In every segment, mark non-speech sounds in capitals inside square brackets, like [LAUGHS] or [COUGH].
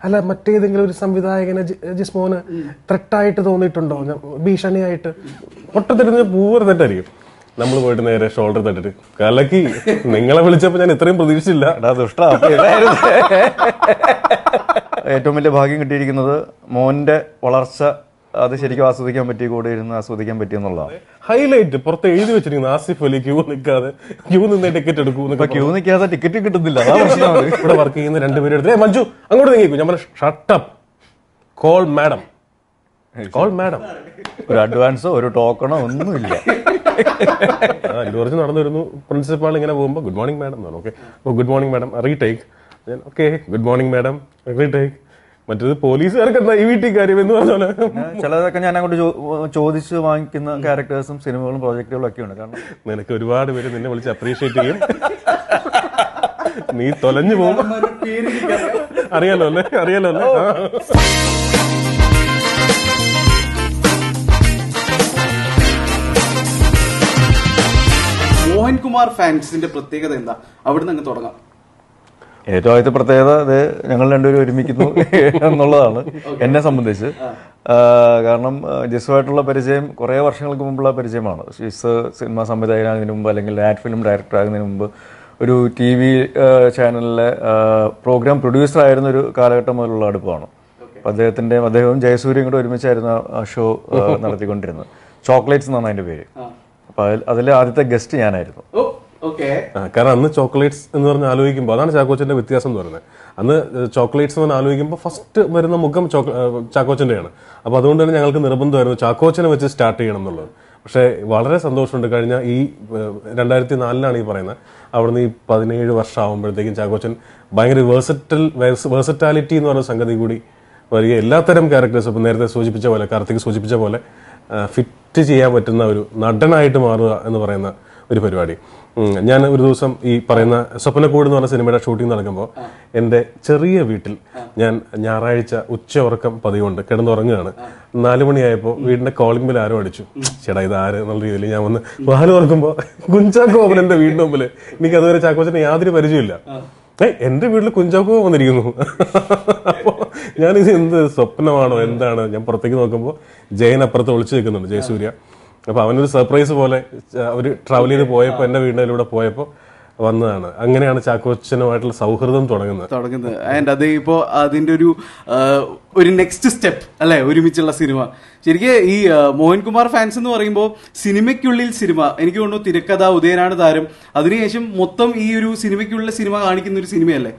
അല്ല മറ്റേതെങ്കിലും ഒരു സംവിധായകനെ ജിസ്മോന് ത്രെട്ടായിട്ട് തോന്നിയിട്ടുണ്ടോ? ഞാൻ- ഭീഷണിയായിട്ട് ഒട്ടത്തിരുന്ന് പൂവർ തെറ്റായിരിക്കും. നമ്മൾ പോയിട്ട് നേരെ ഷോൾഡർ തട്ടിട്ട് കലക്കി നിങ്ങളെ വിളിച്ചപ്പോ ഞാൻ ഇത്രയും പ്രതീക്ഷിച്ചില്ല. [LAUGHS] ഏറ്റവും വലിയ ഭാഗ്യം കിട്ടിയിരിക്കുന്നത് മോന്റെ വളർച്ച അത് ശരിക്കും ആസ്വദിക്കാൻ പറ്റി കൂടെ ഇരുന്ന് ആസ്വദിക്കാൻ പറ്റി എന്നുള്ളതാണ്. ഹൈലൈറ്റ് പുറത്ത് എഴുതി വെച്ചിരിക്കുന്നു ആസിഫ് അലി ക്യൂ നിൽക്കാതെ ക്യൂ നിന്ന് ടിക്കറ്റ് എടുക്കൂ ക്യൂ നിൽക്കാതെ ടിക്കറ്റ് കിട്ടുന്നില്ല [LAUGHS] ഇവിടെ വർക്ക് ചെയ്യുന്ന രണ്ടുപേരും എടുത്ത് "ഏയ് മഞ്ജു അങ്ങോട്ട് നീങ്ങിക്കൂ. ഞാൻ shut up call madam call madam ഒരു അഡ്വാൻസോ ഒരു ടോക്കണോ ഒന്നുമില്ല. കുറച്ച് നടന്നു വരുന്നു പ്രിൻസിപ്പാൾ ഇങ്ങനെ പോകുമ്പോൾ ഗുഡ് മോർണിംഗ് മാഡം എന്നാണ് ഓക്കെ അപ്പോൾ good morning madam retake okay good morning madam retake മറ്റേത് പോലീസുകാർക്ക് എന്താ ഈ വീട്ടിൽ കാര്യം എന്ന് പറഞ്ഞാൽ ചിലതൊക്കെ ഞാൻ അങ്ങോട്ട് ചോദിച്ച് വാങ്ങിക്കുന്ന ക്യാരക്ടേഴ്സും സിനിമകളും പ്രോജക്റ്റുകളും ഒക്കെ ഉണ്ട് കാരണം നിനക്ക് ഒരുപാട് പേര് നിന്നെ വിളിച്ച് അപ്രീഷിയേറ്റ് ചെയ്യും. നീ തൊലഞ്ഞു പോകും. അറിയാലോ അല്ലേ? അറിയാലോ അല്ലേ? മോഹൻകുമാർ ഫാൻസിന്റെ പ്രത്യേകത എന്താ? അവിടുന്ന് അങ്ങ് തുടങ്ങാം. ഏറ്റവും ആദ്യത്തെ പ്രത്യേകത അത് ഞങ്ങൾ രണ്ടുപേരും ഒരുമിക്കുന്നു എന്നുള്ളതാണ് എന്നെ സംബന്ധിച്ച്. കാരണം ജസ്സുമായിട്ടുള്ള പരിചയം കുറേ വർഷങ്ങൾക്ക് മുമ്പുള്ള പരിചയമാണ്. ജിസ് സിനിമ സംവിധായകനാകുന്നതിന് മുമ്പ് അല്ലെങ്കിൽ ആഡ് ഫിലിം ഡയറക്ടർ ആകുന്നതിന് മുമ്പ് ഒരു ടി വി ചാനലിലെ പ്രോഗ്രാം പ്രൊഡ്യൂസർ ആയിരുന്ന ഒരു കാലഘട്ടം മുതലുള്ള അടുപ്പമാണ് അപ്പോൾ അദ്ദേഹത്തിന്റെ അദ്ദേഹവും ജയസൂര്യയും കൂടെ ഒരുമിച്ചായിരുന്നു ആ ഷോ നടത്തിക്കൊണ്ടിരുന്നത്. ചോക്ലേറ്റ്സ് എന്നാണ് അതിന്റെ പേര്. അപ്പോൾ അതിൽ അതിലെ ആദ്യത്തെ ഗസ്റ്റ് ഞാനായിരുന്നു. കാരണം അന്ന് ചോക്ലേറ്റ്സ് എന്ന് പറഞ്ഞ് ആലോചിക്കുമ്പോൾ അതാണ് ചാക്കോച്ചന്റെ വ്യത്യാസം എന്ന് പറയുന്നത്. അന്ന് ചോക്ലേറ്റ്സ് എന്ന് ആലോചിക്കുമ്പോൾ ഫസ്റ്റ് വരുന്ന മുഖം ചാക്കോച്ചന്റെയാണ്. അപ്പോൾ അതുകൊണ്ട് തന്നെ ഞങ്ങൾക്ക് നിർബന്ധമായിരുന്നു ചാക്കോച്ചനെ വെച്ച് സ്റ്റാർട്ട് ചെയ്യണം എന്നുള്ളത്. പക്ഷേ വളരെ സന്തോഷമുണ്ട്. കഴിഞ്ഞ ഈ രണ്ടായിരത്തി നാലിലാണ് ഈ പറയുന്നത്. അവിടുന്ന് ഈ പതിനേഴ് വർഷം ആകുമ്പോഴത്തേക്കും ചാക്കോച്ചൻ ഭയങ്കര വേഴ്സറ്റൽ വേഴ്സറ്റാലിറ്റി എന്ന് പറയുന്ന സംഗതി കൂടി വരിക. എല്ലാത്തരം ക്യാരക്ടേഴ്സ് ഇപ്പം നേരത്തെ സൂചിപ്പിച്ച പോലെ കാർത്തിക് സൂചിപ്പിച്ച പോലെ ഫിറ്റ് ചെയ്യാൻ പറ്റുന്ന ഒരു നടനായിട്ട് മാറുക എന്ന് പറയുന്ന ഒരു പരിപാടി. ഞാൻ ഒരു ദിവസം ഈ പറയുന്ന സ്വപ്നക്കൂട് എന്ന് പറഞ്ഞ സിനിമയുടെ ഷൂട്ടിംഗ് നടക്കുമ്പോൾ എന്റെ ചെറിയ വീട്ടിൽ ഞാൻ ഞായറാഴ്ച ഉച്ച ഉറക്കം പതിവുണ്ട്. കിടന്നുറങ്ങുകയാണ്. നാലു മണിയായപ്പോൾ വീടിന്റെ കോളിംഗ് ബിൽ ആരോ അടിച്ചു. ചേട്ടാ ഇത് ആര് എന്നുള്ള രീതിയിൽ ഞാൻ വന്ന് വാൽ തുറക്കുമ്പോൾ കുഞ്ചാക്കോ അവൻ എന്റെ വീടിന്റെ മുമ്പിൽ എനിക്ക് അതുവരെ ചാക്കോച്ചന് യാതൊരു പരിചയമില്ല ഏയ് എന്റെ വീട്ടിൽ കുഞ്ചാക്കോ വന്നിരിക്കുന്നു. അപ്പോ ഞാനിത് എന്ത് സ്വപ്നമാണോ എന്താണ്? ഞാൻ പുറത്തേക്ക് നോക്കുമ്പോൾ ജയൻ അപ്പുറത്ത് ഒളിച്ചു നിൽക്കുന്നുണ്ട് ജയസൂര്യ. അപ്പൊ അവനൊരു സർപ്രൈസ് പോലെ അവർ ട്രാവൽ ചെയ്ത് പോയപ്പോ എന്റെ വീടിനൂടെ പോയപ്പോ വന്നതാണ്. അങ്ങനെയാണ് ചാക്കോച്ചനുമായിട്ടുള്ള സൗഹൃദം തുടങ്ങുന്നത്. തുടങ്ങുന്നത്. ആൻഡ് അത് ഇപ്പോ അതിന്റെ ഒരു ഒരു നെക്സ്റ്റ് സ്റ്റെപ്പ് അല്ലെ? ഒരുമിച്ചുള്ള സിനിമ. ശരിക്കും ഈ മോഹൻകുമാർ ഫാൻസ് എന്ന് പറയുമ്പോൾ സിനിമയ്ക്കുള്ളിൽ സിനിമ എനിക്ക് തോന്നുന്നു തിരക്കഥ ഉദയനാണ് താരം. അതിനുശേഷം മൊത്തം ഈ ഒരു സിനിമയ്ക്കുള്ള സിനിമ കാണിക്കുന്ന ഒരു സിനിമയല്ലേ?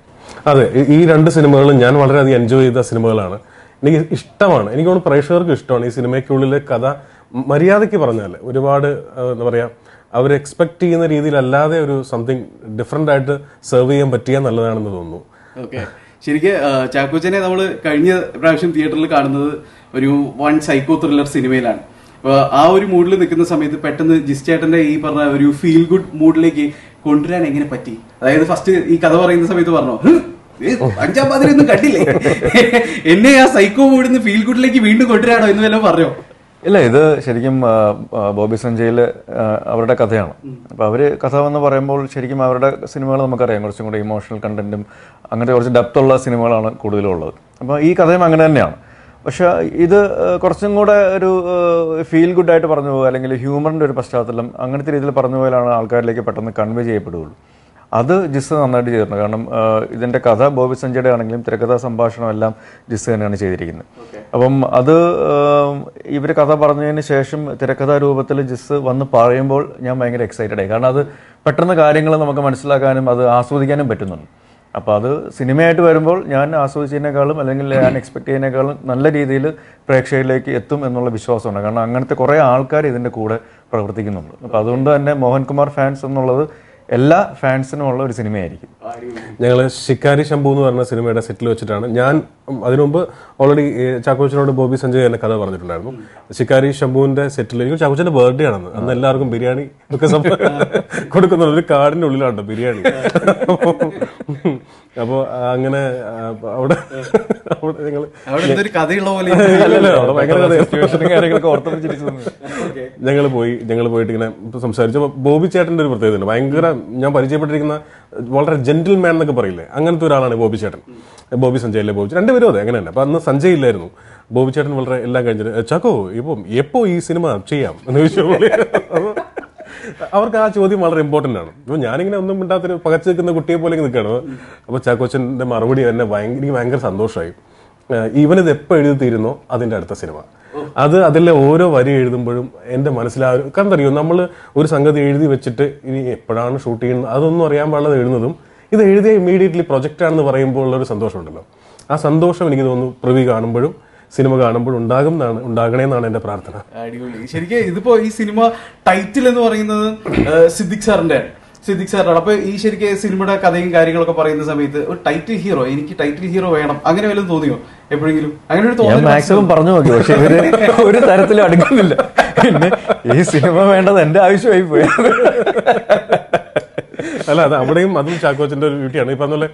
അതെ ഈ- ഈ രണ്ട് സിനിമകളും ഞാൻ വളരെയധികം എൻജോയ് ചെയ്ത സിനിമകളാണ്. എനിക്ക് ഇഷ്ടമാണ്. എനിക്ക് തോന്നുന്നു പ്രേക്ഷകർക്ക് ഇഷ്ടമാണ് ഈ സിനിമയ്ക്കുള്ളിലെ കഥ മര്യാദയ്ക്ക് പറഞ്ഞാൽ ഒരുപാട് എന്താ പറയുക അവർ എക്സ്പെക്ട് ചെയ്യുന്ന രീതിയിലല്ലാതെ ഒരു സംതിങ് ഡിഫറെന്റ് ആയിട്ട് സെർവ് ചെയ്യാൻ പറ്റിയാൽ നല്ലതാണെന്ന് തോന്നുന്നു. ഓക്കെ ശരിക്ക് ചാക്കോച്ചനെ നമ്മൾ കഴിഞ്ഞ പ്രാവശ്യം തിയേറ്ററിൽ കാണുന്നത് ഒരു വൺ സൈക്കോ ത്രില്ലർ സിനിമയിലാണ്. അപ്പോൾ ആ ഒരു മൂഡിൽ നിൽക്കുന്ന സമയത്ത് പെട്ടെന്ന് ജിസ്റ്റേട്ടന്റെ ഈ പറഞ്ഞ ഒരു ഫീൽ ഗുഡ് മൂഡിലേക്ക് കൊണ്ടുവരാൻ എങ്ങനെ പറ്റി? അതായത് ഫസ്റ്റ് ഈ കഥ പറയുന്ന സമയത്ത് പറഞ്ഞോ "ഹ്, ഏ, അഞ്ചാം പാതിരി ഒന്നും കണ്ടില്ലേ? എന്നെ ആ സൈക്കോ മൂഡിൽ നിന്ന് ഫീൽ ഗുഡിലേക്ക് വീണ്ടും കൊണ്ടുവരാണോ എന്ന് വല്ലതും പറഞ്ഞോ? ഇല്ല ഇത് ശരിക്കും ബോബി സഞ്ജയിൽ അവരുടെ കഥയാണ്. അപ്പൊ അവർ കഥ എന്ന് പറയുമ്പോൾ ശരിക്കും അവരുടെ സിനിമകൾ നമുക്കറിയാം. കുറച്ചും കൂടി ഇമോഷണൽ കണ്ടന്റും അങ്ങനത്തെ കുറച്ച് ഡെപ്ത് ഉള്ള സിനിമകളാണ് കൂടുതലും ഉള്ളത് അപ്പോൾ ഈ കഥയും അങ്ങനെ തന്നെയാണ്. പക്ഷേ ഇത് കുറച്ചും കൂടെ ഒരു ഫീൽ ഗുഡ് ആയിട്ട് പറഞ്ഞു പോകുക അല്ലെങ്കിൽ ഹ്യൂമറിന്റെ ഒരു പശ്ചാത്തലം അങ്ങനത്തെ രീതിയിൽ പറഞ്ഞു പോയാലാണ് ആൾക്കാരിലേക്ക് പെട്ടെന്ന് കൺവേ ചെയ്യപ്പെടുകയുള്ളൂ. അത് ജിസ് നന്നായിട്ട് ചെയ്തിട്ടുണ്ട് കാരണം ഇതിന്റെ കഥ ബോബി സഞ്ജയുടെ ആണെങ്കിലും തിരക്കഥാ സംഭാഷണം എല്ലാം ജിസ് തന്നെയാണ് ചെയ്തിരിക്കുന്നത്. അപ്പം അത് ഇവർ കഥ പറഞ്ഞതിന് ശേഷം തിരക്കഥാ രൂപത്തിൽ ജിസ് വന്ന് പറയുമ്പോൾ ഞാൻ ഭയങ്കര എക്സൈറ്റഡ് ആയി. കാരണം അത് പെട്ടെന്ന് കാര്യങ്ങൾ നമുക്ക് മനസ്സിലാക്കാനും അത് ആസ്വദിക്കാനും പറ്റുന്നുണ്ട്. അപ്പോൾ അത് സിനിമയായിട്ട് വരുമ്പോൾ ഞാൻ ആസ്വദിച്ചതിനേക്കാളും അല്ലെങ്കിൽ ഞാൻ എക്സ്പെക്ട് ചെയ്യുന്നതിനേക്കാളും നല്ല രീതിയിൽ പ്രേക്ഷകരിലേക്ക് എത്തും എന്നുള്ള വിശ്വാസമുണ്ട്. കാരണം അങ്ങനത്തെ കുറേ ആൾക്കാർ ഇതിന്റെ കൂടെ പ്രവർത്തിക്കുന്നുണ്ട്. അപ്പോൾ അതുകൊണ്ട് തന്നെ മോഹൻകുമാർ ഫാൻസ് എന്നുള്ളത് എല്ലാ ഫാൻസിനും ഉള്ള ഒരു സിനിമയായിരിക്കും. ഞങ്ങൾ ശിക്കാരി ശംഭു എന്ന് പറഞ്ഞ സിനിമയുടെ സെറ്റിൽ വെച്ചിട്ടാണ്. ഞാൻ അതിനു മുമ്പ് ഓൾറെഡി ചാക്കോച്ചനോട് ബോബി സഞ്ജയ് എന്നെ കഥ പറഞ്ഞിട്ടുണ്ടായിരുന്നു. ശിക്കാരി ശംഭുവിന്റെ സെറ്റിൽ എനിക്ക് ചാക്കോച്ചന്റെ ബർത്ത്ഡേ ആണെന്ന്. അന്ന് എല്ലാവർക്കും ബിരിയാണി ഒക്കെ കൊടുക്കുന്നുണ്ട്. ഒരു കാടിന്റെ ഉള്ളിലാണ് ബിരിയാണി. അപ്പോൾ അങ്ങനെ അവിടെ അവിടെ ഞങ്ങൾ പോയി ഞങ്ങൾ പോയിട്ട് ഇങ്ങനെ സംസാരിച്ചു. ബോബി ചേട്ടന്റെ ഒരു പ്രത്യേകത ഉണ്ട്. ഭയങ്കര ഞാൻ പരിചയപ്പെട്ടിരിക്കുന്ന വളരെ ജെന്റിൽ മാൻ എന്നൊക്കെ പറയില്ലേ? അങ്ങനത്തെ ഒരാളാണ് ബോബി ചേട്ടൻ. ബോബി സഞ്ജയ് അല്ലേ ബോബി രണ്ടുപേരും അതെ അങ്ങനെ തന്നെ അപ്പൊ അന്ന് സഞ്ജയ് ഇല്ലായിരുന്നു. ബോബി ചേട്ടൻ വളരെ എല്ലാം കഴിഞ്ഞിട്ട് ചക്കോ ഇപ്പം എപ്പോ ഈ സിനിമ ചെയ്യാം? എന്ന് ചോദിച്ചു അവർക്ക് ആ ചോദ്യം വളരെ ഇമ്പോർട്ടന്റ് ആണ്. അപ്പൊ ഞാനിങ്ങനെ ഒന്നും മിണ്ടാത്തൊരു പകച്ചു നിൽക്കുന്ന കുട്ടിയെ പോലെ നിൽക്കുകയാണ്. അപ്പൊ ചാക്കോച്ചന്റെ മറുപടി എന്നെ ഭയങ്കര ഭയങ്കര സന്തോഷമായി. ഇവനിത് എപ്പോൾ എഴുതി തീരുന്നോ അതിന്റെ അടുത്ത സിനിമ. അത് അതിലെ ഓരോ വരി എഴുതുമ്പോഴും എന്റെ മനസ്സിലാവും കാരണം അറിയോ നമ്മൾ ഒരു സംഗതി എഴുതി വെച്ചിട്ട് ഇനി എപ്പോഴാണ് ഷൂട്ട് ചെയ്യുന്നത്? അതൊന്നും അറിയാൻ പാടില്ലാതെ എഴുതുന്നതും ഇത് എഴുതിയ ഇമ്മീഡിയറ്റ്ലി പ്രൊജക്റ്റ് ആണെന്ന് പറയുമ്പോൾ ഉള്ള ഒരു സന്തോഷമുണ്ടല്ലോ. ആ സന്തോഷം എനിക്ക് തോന്നുന്നു പ്രവി കാണുമ്പോഴും സിനിമ കാണുമ്പോഴും ഉണ്ടാകും എന്നാണ് ഉണ്ടാകണേന്നാണ് എന്റെ പ്രാർത്ഥന. അടിപൊളി. ശരിക്കും ഇതിപ്പോ ഈ സിനിമ ടൈറ്റിൽ എന്ന് പറയുന്നത് സിദ്ദിഖ് സാറിന്റെ സിദ്ദിഖ് സാറാണ് അപ്പൊ ഈ ശരിക്കും സിനിമയുടെ കഥയും കാര്യങ്ങളൊക്കെ പറയുന്ന സമയത്ത് ഒരു ടൈറ്റിൽ ഹീറോ എനിക്ക് ടൈറ്റിൽ ഹീറോ വേണം. അങ്ങനെ വല്ലതും തോന്നിയോ? എപ്പോഴെങ്കിലും? അങ്ങനെ ഒരു തോന്നൽ മാക്സിമം പറഞ്ഞു നോക്കി പക്ഷെ ഇവർ ഒരു തരത്തിലും അടുക്കുന്നില്ല. പിന്നെ ഈ സിനിമ വേണ്ടത് എന്റെ ആവശ്യമായി പോയി. അല്ല അത് അവിടെയും അതും ചാക്കോച്ചന്റെ ഒരു ബ്യൂട്ടിയാണ് ഈ പറഞ്ഞ പോലെ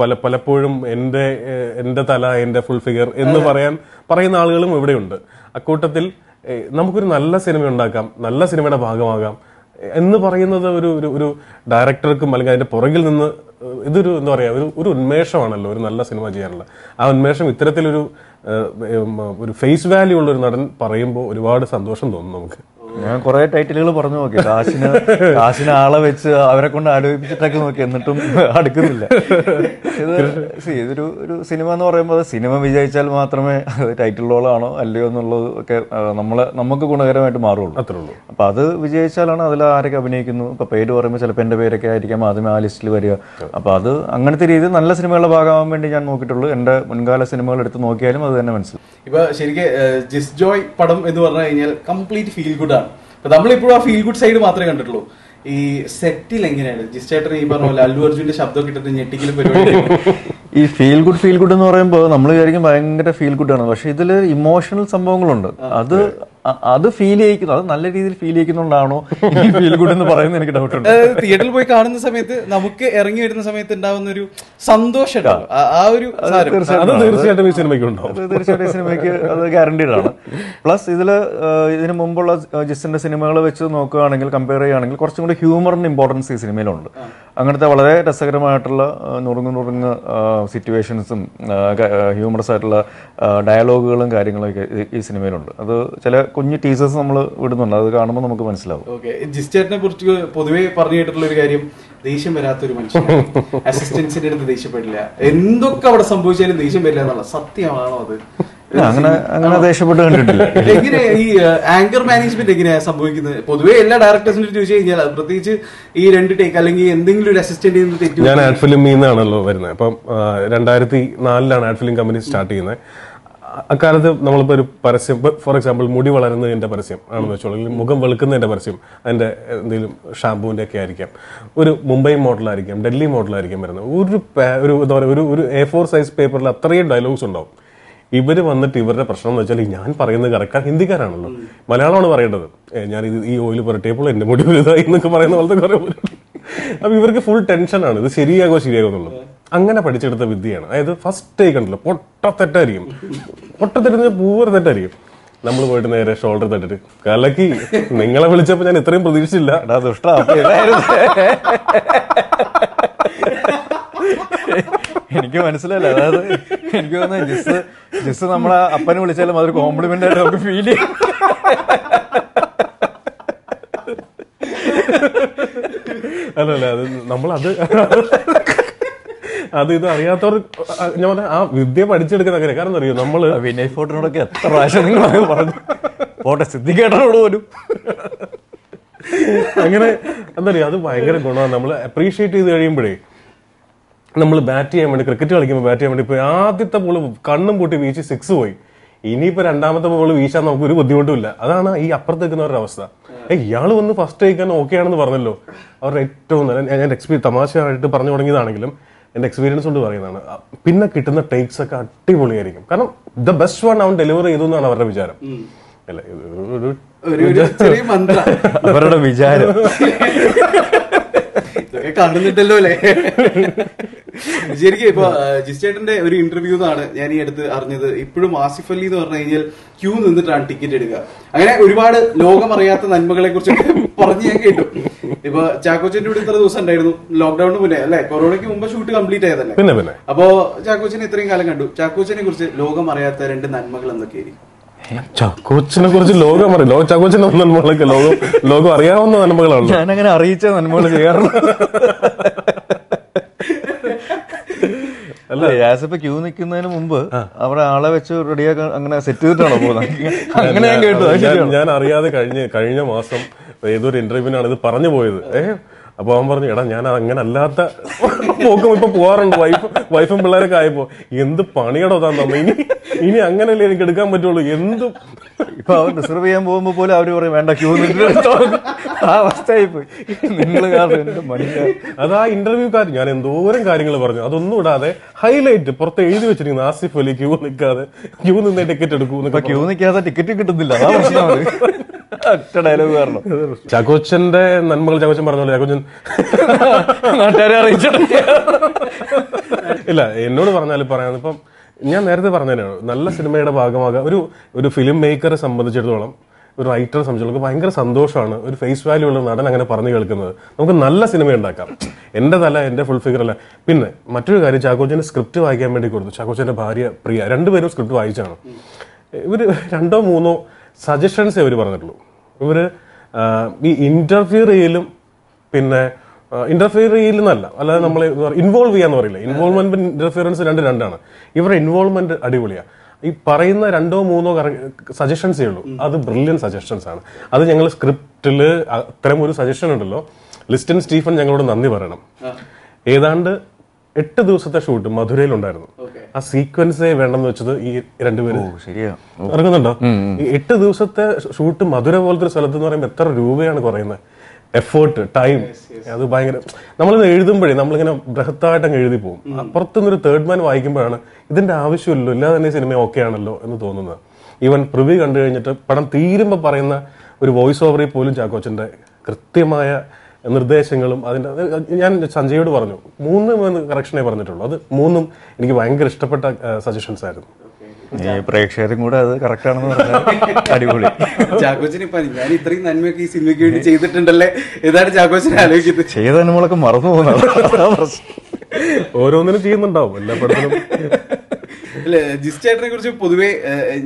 പല പലപ്പോഴും എന്റെ എന്റെ തല എന്റെ ഫുൾ ഫിഗർ എന്ന് പറയാൻ പറയുന്ന ആളുകളും ഇവിടെയുണ്ട്. അക്കൂട്ടത്തിൽ നമുക്കൊരു നല്ല സിനിമ ഉണ്ടാക്കാം. നല്ല സിനിമയുടെ ഭാഗമാകാം. എന്ന് പറയുന്നത് ഒരു ഒരു ഒരു ഡയറക്ടർക്കും അല്ലെങ്കിൽ അതിന്റെ പുറകിൽ നിന്ന് ഇതൊരു എന്താ പറയുക ഒരു ഒരു ഉന്മേഷമാണല്ലോ ഒരു നല്ല സിനിമ ചെയ്യാനുള്ള. ആ ഉന്മേഷം ഇത്തരത്തിലൊരു ഒരു ഫേസ് വാല്യൂ ഉള്ള ഒരു നടൻ പറയുമ്പോൾ ഒരുപാട് സന്തോഷം തോന്നും നമുക്ക്. ഞാൻ കുറെ ടൈറ്റിലുകൾ പറഞ്ഞു നോക്കി. കാശിന് കാശിന് ആളെ വെച്ച് അവരെ കൊണ്ട് ആലോചിപ്പിച്ചിട്ടൊക്കെ നോക്കി. എന്നിട്ടും അടുക്കുന്നില്ല. ഇത് ഇതൊരു ഒരു സിനിമ എന്ന് പറയുമ്പോൾ സിനിമ വിജയിച്ചാൽ മാത്രമേ അത് ടൈറ്റിൽ റോളാണോ അല്ലയോ എന്നുള്ളത് ഒക്കെ നമ്മളെ നമുക്ക് ഗുണകരമായിട്ട് മാറുള്ളൂ. അത്രേ ഉള്ളൂ. അപ്പൊ അത് വിജയിച്ചാലാണ് അതിൽ ആരൊക്കെ അഭിനയിക്കുന്നു. ഇപ്പൊ പേര് പറയുമ്പോൾ ചിലപ്പോൾ എന്റെ പേരൊക്കെ ആയിരിക്കാം ആദ്യമേ ആ ലിസ്റ്റിൽ വരിക. അപ്പൊ അത് അങ്ങനത്തെ രീതിയിൽ നല്ല സിനിമകളുടെ ഭാഗമാകാൻ വേണ്ടി ഞാൻ നോക്കിയിട്ടുള്ളൂ. എന്റെ മുൻകാല സിനിമകൾ എടുത്ത് നോക്കിയാലും അത് തന്നെ മനസ്സിലാവും. ഇപ്പൊ ശരിക്കും ജിസ് ജോയ് പടം എന്ന് പറഞ്ഞു കഴിഞ്ഞാൽ കംപ്ലീറ്റ് ഫീൽ ഗുഡ് ആണ്. നമ്മളിപ്പോഴും ആ ഫീൽ ഗുഡ് സൈഡ് മാത്രമേ കണ്ടിട്ടുള്ളൂ. ഈ സെറ്റിൽ എങ്ങനെയാണ്? ജിസ്റ്റേറ്റർ ഈ പറഞ്ഞ പോലെ അല്ലു അർജുന്റെ ശബ്ദം കിട്ടുന്ന ഞെട്ടിക്കലും പരിപാടി. [LAUGHS] ഈ ഫീൽ ഗുഡ് ഫീൽ ഗുഡ് എന്ന് പറയുമ്പോൾ നമ്മൾ വിചാരിക്കും ഭയങ്കര ഫീൽ ഗുഡ് ആണ്. പക്ഷെ ഇതിൽ ഇമോഷണൽ സംഭവങ്ങളുണ്ട്. അത്. അത് ഫീൽ ചെയ്യിക്കുന്നു. അത് നല്ല രീതിയിൽ ഫീൽ ചെയ്യിക്കുന്നുണ്ടാണോ? ഈ ഫീൽ ഗുഡ് എന്ന് പറയുന്നത് എനിക്ക് ഡൗട്ട് ഉണ്ട്. തിയേറ്ററിൽ പോയി കാണുന്ന സമയത്ത് നമുക്ക് ഇറങ്ങി വരുന്ന സമയത്ത് ഉണ്ടാവുന്ന ഒരു സന്തോഷം. ആ- ഒരു തീർച്ചയായിട്ടും ഈ സിനിമയ്ക്ക് ഉണ്ടാവും. തീർച്ചയായിട്ടും ഈ സിനിമയ്ക്ക് അത് ഗ്യാരണ്ടീഡ് ആണ്. പ്ലസ് ഇതിൽ ഇതിനു മുമ്പുള്ള ജിസിന്റെ സിനിമകൾ വെച്ച് നോക്കുകയാണെങ്കിൽ കമ്പയർ ചെയ്യുകയാണെങ്കിൽ കുറച്ചും കൂടി ഹ്യൂമറിന് ഇമ്പോർട്ടൻസ് ഈ സിനിമയിലുണ്ട് അങ്ങനത്തെ വളരെ രസകരമായിട്ടുള്ള നുറുങ്ങ് നുറുങ്ങ് സിറ്റുവേഷൻസും ഹ്യൂമറസ് ആയിട്ടുള്ള ഡയലോഗുകളും കാര്യങ്ങളൊക്കെ ഈ- ഈ സിനിമയിലുണ്ട് അത് ചില കുഞ്ഞു ടീസേഴ്സ് നമ്മൾ വിടുന്നുണ്ട്. അത് കാണുമ്പോൾ നമുക്ക് മനസ്സിലാവും. ഓക്കെ. ജിസ് ചേട്ടനെ കുറിച്ച് പൊതുവെ പറഞ്ഞു കേട്ടിട്ടുള്ള ഒരു കാര്യം ദേഷ്യം വരാത്തൊരു മനുഷ്യൻ അസിസ്റ്റൻസിന്റെ അടുത്ത് ദേഷ്യപ്പെടില്ല. എന്തൊക്കെ അവിടെ സംഭവിച്ചാലും ദേഷ്യം വരില്ല എന്നുള്ള സത്യമാണോ അത്? അങ്ങനെ അങ്ങനെ ദേഷ്യപ്പെട്ട് കണ്ടിട്ടില്ല. [LAUGHS] എങ്ങനെ ഈ ആങ്കർ മാനേജ്മെന്റ് എങ്ങനെയാ സംഭവിക്കുന്നത്? പൊതുവേ എല്ലാ ഡയറക്ടേഴ്സിനും ചോദിച്ചു കഴിഞ്ഞാൽ പ്രത്യേകിച്ച് ഈ രണ്ട് ടേക്ക് അല്ലെങ്കിൽ എന്തെങ്കിലും ഒരു അസിസ്റ്റന്റ് തെറ്റു ഞാൻ ആഡ് ഫിലിമിൽ നിന്നാണല്ലോ വരുന്നത്. അപ്പം രണ്ടായിരത്തി നാലിലാണ് ആഡ് ഫിലിം കമ്പനി സ്റ്റാർട്ട് ചെയ്യുന്നത്. അക്കാലത്ത് നമ്മളിപ്പോൾ ഒരു പരസ്യം ഫോർ എക്സാമ്പിൾ മുടി വളരുന്നതിന്റെ പരസ്യം ആണെന്ന് വെച്ചോളൂ മുഖം വെളുക്കുന്നതിന്റെ പരസ്യം അതിന്റെ എന്തെങ്കിലും ഷാമ്പൂവിന്റെ ഒക്കെ ആയിരിക്കാം. ഒരു മുംബൈ മോഡലായിരിക്കാം ഡൽഹി മോഡലായിരിക്കാം വരുന്നത്. ഒരു ഒരു എന്താ പറയുക ഒരു ഒരു എ ഫോർ സൈസ് പേപ്പറിൽ അത്രയും ഡയലോഗ്സ് ഉണ്ടാവും. ഇവർ വന്നിട്ട് ഇവരുടെ പ്രശ്നം എന്ന് വെച്ചാൽ ഞാൻ പറയുന്നത് കറക്റ്റ് ഹിന്ദിക്കാരാണല്ലോ. മലയാളമാണ് പറയേണ്ടത്. ഞാൻ ഇത് ഈ ഓയിൽ പുരട്ടിയപ്പോൾ എന്റെ മുടി വലുതായി എന്നൊക്കെ പറയുന്ന പോലത്തെ കുറേ പരിപാടി. അപ്പൊ ഇവർക്ക് ഫുൾ ടെൻഷനാണ് ഇത് ശരിയാകോ ശരിയാകോ എന്നുള്ളത്. അങ്ങനെ പഠിച്ചെടുത്ത വിദ്യയാണ്. അതായത് ഫസ്റ്റ് ടേക്ക് ഉണ്ടല്ലോ പൊട്ടത്തെറ്റായിരിക്കും പൊട്ടത്തെറ്റ് പൂവർ തെറ്റായിരിക്കും. നമ്മൾ പോയിട്ട് നേരെ ഷോൾഡർ തട്ടിട്ട് കലക്കി. നിങ്ങളെ വിളിച്ചപ്പോൾ ഞാൻ ഇത്രയും പ്രതീക്ഷിച്ചില്ല. ദുഷ്ട എനിക്ക് മനസ്സിലായില്ല. അതായത് എനിക്ക് തോന്നുന്നത് ജിസ് ജിസ് നമ്മളെ അപ്പനെ വിളിച്ചാലും അതൊരു കോംപ്ലിമെന്റ് ആയിട്ട് നമുക്ക് ഫീൽ ചെയ്യും. അല്ലല്ല അത് നമ്മളത് അത് ഇത് അറിയാത്തവർ ഞാൻ പറഞ്ഞ ആ വിദ്യ പഠിച്ചെടുക്കുന്ന അങ്ങനെ കാരണം അറിയോ നമ്മൾ വിനയ് ഫോട്ടോനോടൊക്കെ എത്ര പ്രാവശ്യം നിങ്ങൾ പറഞ്ഞു ഫോട്ടോ സിദ്ധിക്കേട്ടനോട് പോലും. അങ്ങനെ എന്താ പറയുക അത് ഭയങ്കര ഗുണമാണ്. നമ്മൾ അപ്രീഷിയേറ്റ് ചെയ്ത് കഴിയുമ്പോഴേ നമ്മൾ ബാറ്റ് ചെയ്യാൻ വേണ്ടി ക്രിക്കറ്റ് കളിക്കുമ്പോൾ ബാറ്റ് ചെയ്യാൻ വേണ്ടി ഇപ്പൊ ആദ്യത്തെ ബോൾ കണ്ണും പൂട്ടി വീശി സിക്സ് പോയി. ഇനിയിപ്പോ രണ്ടാമത്തെ ബോൾ വീശാൻ നമുക്ക് ഒരു ബുദ്ധിമുട്ടുമില്ല അതാണ് ഈ അപ്പുറത്ത് നിൽക്കുന്നവരുടെ അവസ്ഥ. ഏ ഇയാൾ വന്ന് ഫസ്റ്റ് കഴിക്കാൻ ഓക്കെ ആണെന്ന് പറഞ്ഞല്ലോ. അവരുടെ ഏറ്റവും നല്ല ഞാൻ- എക്സ്പീരിയൻ തമാശയായിട്ട് പറഞ്ഞു തുടങ്ങിയതാണെങ്കിലും എന്റെ എക്സ്പീരിയൻസ് കൊണ്ട് പറയുന്നതാണ്. പിന്നെ കിട്ടുന്ന ടേക്സ് ഒക്കെ അടിപൊളിയായിരിക്കും. കാരണം ദ ബെസ്റ്റ് വൺ അവൻ ഡെലിവർ ചെയ്തു എന്നാണ് അവരുടെ വിചാരം. അല്ല? അവരുടെ വിചാരം. [LAUGHS] കാണുന്നുണ്ടല്ലോ അല്ലേ? ശരിക്കും ഇപ്പൊ ജിസ്റ്റേട്ടന്റെ ഒരു ഇന്റർവ്യൂ എന്നാണ് ഞാൻ ഈ അടുത്ത് അറിഞ്ഞത്. ഇപ്പോഴും ആസിഫ് അലി എന്ന് പറഞ്ഞു കഴിഞ്ഞാൽ ക്യൂ നിന്നിട്ടാണ് ടിക്കറ്റ് എടുക്കുക. അങ്ങനെ ഒരുപാട് ലോകമറിയാത്ത നന്മകളെ കുറിച്ചൊക്കെ പറഞ്ഞ് ഞാൻ കേട്ടു. ഇപ്പൊ ചാക്കോച്ചന്റെ കൂടെ ഇത്ര ദിവസം ഉണ്ടായിരുന്നു. ലോക്ക്ഡൌണിന് മുന്നേ അല്ലെ? കൊറോണയ്ക്ക് മുമ്പ് ഷൂട്ട് കംപ്ലീറ്റ് ആയതല്ലേ? പിന്നെ പിന്നെ. അപ്പോ ചാക്കോച്ചനെ ഇത്രയും കാലം കണ്ടു. ചാക്കോച്ചനെ കുറിച്ച് ലോകം അറിയാത്ത രണ്ട് നന്മകൾ എന്തൊക്കെയായിരിക്കും? ചക്കോച്ചിനെ കുറിച്ച് ലോകം അറിയില്ല ലോകം ചക്കോച്ചിന്റെ നന്മകളൊക്കെ ലോകം ലോകം അറിയാവുന്ന ഞാൻ അങ്ങനെ അറിയിച്ച നന്മകൾ ചെയ്യാറുണ്ട് അല്ല. യാസിപ്പ ക്യൂ നിൽക്കുന്നതിന് മുമ്പ് അവിടെ ആളെ വെച്ച് റെഡിയാക്കാൻ അങ്ങനെ സെറ്റ് ചെയ്തിട്ടാണോ പോകുന്നത്? [LAUGHS] അങ്ങനെ ഞാൻ കേട്ടു ഞാൻ- ഞാൻ അറിയാതെ കഴിഞ്ഞ കഴിഞ്ഞ മാസം ഏതൊരു ഇന്റർവ്യൂവിനാണ് ഇത് പറഞ്ഞു പോയത്. ഏ? അപ്പൊ അവൻ പറഞ്ഞു എടാ ഞാൻ അങ്ങനെ അല്ലാത്ത [LAUGHS] പോക്കും ഇപ്പൊ പോവാറുണ്ട്. വൈഫ് വൈഫും പിള്ളേരൊക്കെ ആയപ്പോ എന്ത് പണിയടോ താൻ തന്നെ ഇനി ഇനി അങ്ങനെയല്ലേ എനിക്ക് എടുക്കാൻ പറ്റുള്ളൂ? എന്തും. ഇപ്പൊ അവർ റിസർവ് ചെയ്യാൻ പോകുമ്പോ പോലും അവർ പറയും വേണ്ട ക്യൂ ആ അവസ്ഥയായി പോയി. നിങ്ങൾ അത് ആ ഇന്റർവ്യൂക്കാർ ഞാൻ എന്തോരം കാര്യങ്ങൾ പറഞ്ഞു. അതൊന്നും ഇടാതെ ഹൈലൈറ്റ് പുറത്ത് എഴുതി വെച്ചിരിക്കുന്നു ആസിഫ് അലി ക്യൂ നിൽക്കാതെ ക്യൂ നിന്ന് ടിക്കറ്റ് എടുക്കൂ ക്യൂ നിൽക്കാതെ ടിക്കറ്റ് കിട്ടുന്നില്ല. അതാ അത്. ഒറ്റ ഡയലോഗ് കാരണം. ചാക്കോച്ചന്റെ നന്മകൾ ചാക്കോച്ചൻ പറഞ്ഞോളൂ ചാക്കോച്ചൻ നാട്ടുകാരെ അറിയിച്ചിട്ടില്ല. ഇല്ല എന്നോട് പറഞ്ഞാൽ പറയാം. ഇപ്പം ഞാൻ നേരത്തെ പറഞ്ഞതിനാണ് നല്ല സിനിമയുടെ ഭാഗമാകാൻ ഒരു ഒരു ഫിലിം മേക്കറെ സംബന്ധിച്ചിടത്തോളം ഒരു റൈറ്ററെ സംബന്ധിച്ചിടത്തോളം ഭയങ്കര സന്തോഷമാണ് ഒരു ഫേസ് വാല്യൂ ഉള്ള നടൻ അങ്ങനെ പറഞ്ഞു കേൾക്കുന്നത്. നമുക്ക് നല്ല സിനിമ ഉണ്ടാക്കാം. എന്റെ തല എന്റെ ഫുൾ ഫിഗർ അല്ല. പിന്നെ മറ്റൊരു കാര്യം ചാക്കോച്ചന്റെ സ്ക്രിപ്റ്റ് വായിക്കാൻ വേണ്ടി കൊടുത്തു. ചാക്കോച്ചന്റെ ഭാര്യ പ്രിയ രണ്ടുപേരും സ്ക്രിപ്റ്റ് വായിച്ചാണ്. ഇവർ രണ്ടോ മൂന്നോ സജഷൻസേ അവർ പറഞ്ഞിട്ടുള്ളൂ. ഇവർ ഈ ഇന്റർഫിയർ ചെയ്യലും പിന്നെ ഇന്റർഫിയർ ചെയ്യില്ലെന്നല്ല അല്ലാതെ നമ്മൾ ഇൻവോൾവ് ചെയ്യാന്ന് പറയില്ല? ഇൻവോൾവ്മെന്റ് ഇന്റർഫിയറൻസ് രണ്ട് രണ്ടാണ്. ഇവരുടെ ഇൻവോൾവ്മെന്റ് അടിപൊളിയാണ് ഈ പറയുന്ന രണ്ടോ മൂന്നോ സജഷൻസേ ഉള്ളൂ. അത് ബ്രില്യൻ സജഷൻസ് ആണ്. അത് ഞങ്ങൾ സ്ക്രിപ്റ്റിൽ അത്തരം ഒരു സജഷൻ ഉണ്ടല്ലോ. ലിസ്റ്റൻ സ്റ്റീഫൻ ഞങ്ങളോട് നന്ദി പറയണം. ഏതാണ്ട് എട്ട് ദിവസത്തെ ഷൂട്ട് മധുരയിൽ ഉണ്ടായിരുന്നു ആ സീക്വൻസേ വേണ്ടെന്ന് വെച്ചത് ഈ രണ്ടുപേരും ഇറങ്ങുന്നുണ്ടോ? ഈ എട്ട് ദിവസത്തെ ഷൂട്ട് മധുര പോലത്തെ ഒരു സ്ഥലത്ത് എന്ന് പറയുമ്പോൾ എത്ര രൂപയാണ് കുറയുന്നത് എഫേർട്ട് ടൈം അത് ഭയങ്കര നമ്മളിത് എഴുതുമ്പോഴേ നമ്മളിങ്ങനെ ബൃഹത്തായിട്ട് അങ്ങ് എഴുതി പോകും അപ്പുറത്തുനിന്ന് ഒരു തേർഡ് മാൻ വായിക്കുമ്പോഴാണ് ഇതിന്റെ ആവശ്യമില്ലല്ലോ ഇല്ലാതെ തന്നെ സിനിമ ഓക്കെ ആണല്ലോ എന്ന് തോന്നുന്നത്. ഈവൻ പ്രിവ്യൂ കണ്ടു കഴിഞ്ഞിട്ട് പടം തീരുമ്പോൾ പറയുന്ന ഒരു വോയിസ് ഓവറിൽ പോലും ചാക്കോച്ചന്റെ കൃത്യമായ നിർദ്ദേശങ്ങളും അതിന്റെ ഞാൻ സഞ്ജയോട് പറഞ്ഞു. മൂന്ന് മൂന്ന് കറക്ഷനേ പറഞ്ഞിട്ടുള്ളൂ. അത് മൂന്നും എനിക്ക് ഭയങ്കര ഇഷ്ടപ്പെട്ട സജഷൻസ് ആയിരുന്നു. ഈ പ്രേക്ഷകരും കൂടെ അത് കറക്റ്റ് ആണെന്ന് പറഞ്ഞാൽ അടിപൊളി. ചാക്കോച്ചിന് ഇപ്പൊ ഞാൻ ഇത്രയും നന്മയൊക്കെ ഈ സിനിമയ്ക്ക് വേണ്ടി ചെയ്തിട്ടുണ്ടല്ലേ? ഇതാണ് ചാക്കോച്ചിനെ ആലോചിക്കുന്നത്? ചെയ്ത നമ്മളൊക്കെ മറന്നു പോകുന്നത് ഓരോന്നിനും ചെയ്യുന്നുണ്ടാവും. എല്ലാ പടത്തിലും. അല്ല ജിസ് ചേട്ടനെ കുറിച്ച് പൊതുവേ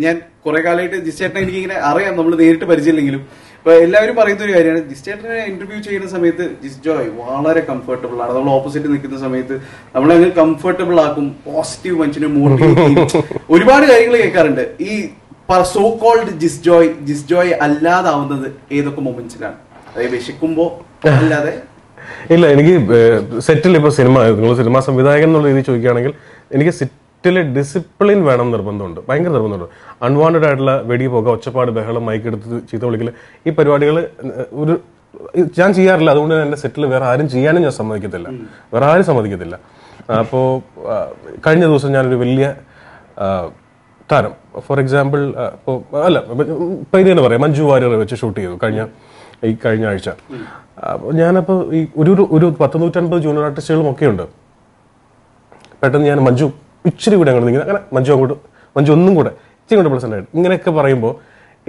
ഞാൻ കുറെ കാലമായിട്ട് ജിസ് ചേട്ടനെ എനിക്ക് ഇങ്ങനെ അറിയാം. നമ്മൾ നേരിട്ട് പരിചയമില്ലെങ്കിലും. ഇപ്പൊ എല്ലാവരും പറയുന്ന ഒരു കാര്യമാണ്. ജിസ് ചേട്ടനെ ഇന്റർവ്യൂ ചെയ്യുന്ന സമയത്ത് ജിസ് ജോയ് വളരെ കംഫർട്ടബിൾ ആണ്. നമ്മൾ ഓപ്പോസിറ്റ് നിൽക്കുന്ന സമയത്ത് നമ്മളെ അങ്ങ് കംഫർട്ടബിൾ ആക്കും. പോസിറ്റീവ് മനുഷ്യനെ മോട്ടിവേറ്റ് ചെയ്യും. ഒരുപാട് കാര്യങ്ങൾ കേൾക്കാറുണ്ട്. ഈ സോ കോൾഡ് ജിസ് ജോയ് ജിസ് ജോയ് അല്ലാതാവുന്നത് ഏതൊക്കെ മൊമെന്റ്സിലാണ് അതായത് വിശക്കുമ്പോ അല്ലാതെ? ഇല്ല എനിക്ക് സെറ്റിൽ ഇപ്പൊ സിനിമ നിങ്ങൾ സിനിമാ സംവിധായകൻ എന്നുള്ള രീതിയിൽ ചോദിക്കുകയാണെങ്കിൽ എനിക്ക് സെറ്റിലെ ഡിസിപ്ലിൻ വേണം നിർബന്ധമുണ്ട്. ഭയങ്കര നിർബന്ധമുണ്ട്. അൺവാണ്ടഡ് ആയിട്ടുള്ള വെടി പുക ഒച്ചപ്പാട് ബഹളം മൈക്കെടുത്ത് ചീത്ത വിളിക്കൽ ഈ പരിപാടികൾ ഒരു ഞാൻ ചെയ്യാറില്ല. അതുകൊണ്ട് തന്നെ സെറ്റിൽ വേറെ ആരും ചെയ്യാനും ഞാൻ സമ്മതിക്കത്തില്ല. വേറെ ആരും സമ്മതിക്കത്തില്ല. അപ്പോൾ കഴിഞ്ഞ ദിവസം ഞാനൊരു വലിയ താരം. ഫോർ എക്സാമ്പിൾ ഇപ്പോൾ അല്ല പൈതി തന്നെ പറയാം. മഞ്ജു വാര്യർ വെച്ച് ഷൂട്ട് ചെയ്തു കഴിഞ്ഞ ഈ കഴിഞ്ഞ ആഴ്ച. അപ്പോൾ ഞാനപ്പോൾ ഈ ഒരു- ഒരു പത്ത് നൂറ്റൻപത് ജൂനിയർ ആർട്ടിസ്റ്റുകളും ഒക്കെ ഉണ്ട് പെട്ടെന്ന് ഞാൻ മഞ്ജു ഇച്ചിരി കൂടെ അങ്ങോട്ട് നീങ്ങി അങ്ങനെ മഞ്ജു അങ്ങോട്ട് മഞ്ജു ഒന്നും കൂടെ ഇച്ചിരി കൂടെ പ്ലസ് ആയിട്ട്. ഇങ്ങനെയൊക്കെ പറയുമ്പോൾ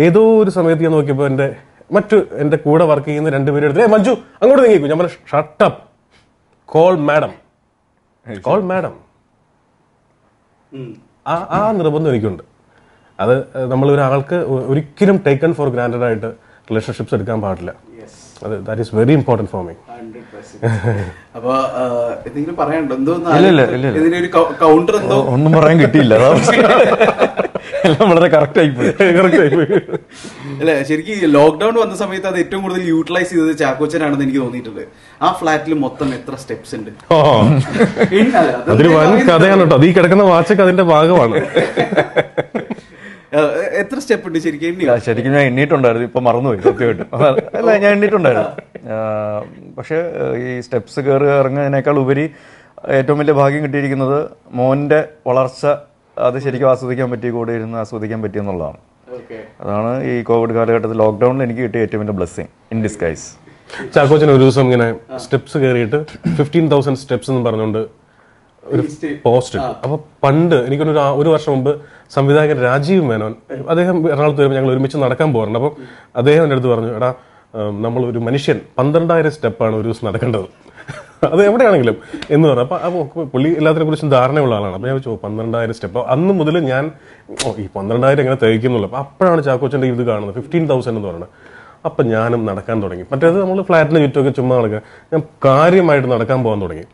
ഏതോ ഒരു സമയത്ത് ഞാൻ നോക്കിയപ്പോൾ എന്റെ മറ്റു എന്റെ കൂടെ വർക്ക് ചെയ്യുന്ന രണ്ടുപേരും എടുത്ത് ഏ മഞ്ജു അങ്ങോട്ട് നീങ്ങിക്കും. ഞാൻ പറഞ്ഞു shut up call madam call madam. ആ ആ നിർബന്ധം എനിക്കുണ്ട്. അത് നമ്മൾ ഒരാൾക്ക് ഒരിക്കലും ടേക്കൺ ഫോർ ഗ്രാൻഡഡ് ആയിട്ട് റിലേഷൻഷിപ്സ് എടുക്കാൻ പാടില്ല. That is very important for me 100%. അപ്പൊ എന്തെങ്കിലും പറയാനുണ്ടോ? എന്തോ. കൗണ്ടർ എന്തോ? ഒന്നും പറയാൻ കിട്ടിയില്ല. എല്ലാം വളരെ കറക്റ്റ് ആയിപ്പോയി അല്ലെ ശരിക്കും ലോക്ക്ഡൌൺ വന്ന സമയത്ത് അത് ഏറ്റവും കൂടുതൽ യൂട്ടിലൈസ് ചെയ്തത് ചാക്കോച്ചനാണെന്ന് എനിക്ക് തോന്നിയിട്ടുണ്ട്. ആ ഫ്ലാറ്റിൽ മൊത്തം എത്ര സ്റ്റെപ്സ് ഉണ്ട്? അതൊരു വൻ കഥയാണ് കേട്ടോ. അത് ഈ കിടക്കുന്ന വാച്ചൊക്കെ അതിന്റെ ഭാഗമാണ്. [LAUGHS] എത്ര സ്റ്റെപ്പ് ഉണ്ട് ശരിക്കും? ശരിക്കും ഞാൻ എണ്ണീട്ടുണ്ടായിരുന്നു ഇപ്പൊ മറന്നുപോയി സത്യമായിട്ടും. അല്ല ഞാൻ എണ്ണീട്ടുണ്ടായിരുന്നു പക്ഷെ പക്ഷേ ഈ സ്റ്റെപ്സ് കയറുക ഇറങ്ങുന്നതിനേക്കാൾ ഉപരി ഏറ്റവും വലിയ ഭാഗ്യം കിട്ടിയിരിക്കുന്നത് മോന്റെ വളർച്ച അത് ശരിക്കും ആസ്വദിക്കാൻ പറ്റി കൂടെ ഇരുന്ന് ആസ്വദിക്കാൻ പറ്റി എന്നുള്ളതാണ്. അതാണ് ഈ കോവിഡ് കാലഘട്ടത്തിൽ ലോക്ക്ഡൌണിൽ എനിക്ക് കിട്ടിയ ഏറ്റവും വലിയ ബ്ലെസ്സിങ് ഇൻ ഡിസ്കൈസ് ചാക്കോച്ചൻ ഒരു ദിവസം ഇങ്ങനെ സ്റ്റെപ്സ് കയറിയിട്ട് ഫിഫ്റ്റീൻ തൗസൻഡ് സ്റ്റെപ്സ് എന്ന് പറഞ്ഞുകൊണ്ട് ഒരു പോസ്റ്റ് ഇട്ടു. അപ്പൊ പണ്ട് എനിക്കൊരു ഒരു വർഷം മുമ്പ് സംവിധായകൻ രാജീവ് മേനോൻ അദ്ദേഹം എറണാകുളത്ത് വരുമ്പോൾ ഞങ്ങൾ ഒരുമിച്ച് നടക്കാൻ പോകാറുണ്ട് അപ്പം അദ്ദേഹം എന്റെ അടുത്ത് പറഞ്ഞു എടാ നമ്മൾ ഒരു മനുഷ്യൻ പന്ത്രണ്ടായിരം സ്റ്റെപ്പാണ് ഒരു ദിവസം നടക്കേണ്ടത്. അത് എവിടെയാണെങ്കിലും എന്ന് പറഞ്ഞു. അപ്പൊ അപ്പൊ പുള്ളി എല്ലാത്തിനെ കുറിച്ചും ധാരണയുള്ള ആളാണ്. അപ്പൊ ഞാൻ "ഓ, പന്ത്രണ്ടായിരം സ്റ്റെപ്പ്. അന്ന് മുതൽ ഞാൻ ഈ പന്ത്രണ്ടായിരം എങ്ങനെ തികയ്ക്കുന്നുള്ളൂ? അപ്പൊ അപ്പോഴാണ് ചാക്കോച്ചന്റെ ഇത് കാണുന്നത് ഫിഫ്റ്റീൻ തൗസൻഡ് എന്ന് പറയുന്നത്. അപ്പൊ ഞാനും നടക്കാൻ തുടങ്ങി. മറ്റേത് നമ്മൾ ഫ്ലാറ്റിന് ചുറ്റുമൊക്കെ ചുമ്മാ നടക്കുക. ഞാൻ കാര്യമായിട്ട് നടക്കാൻ പോകാൻ തുടങ്ങി.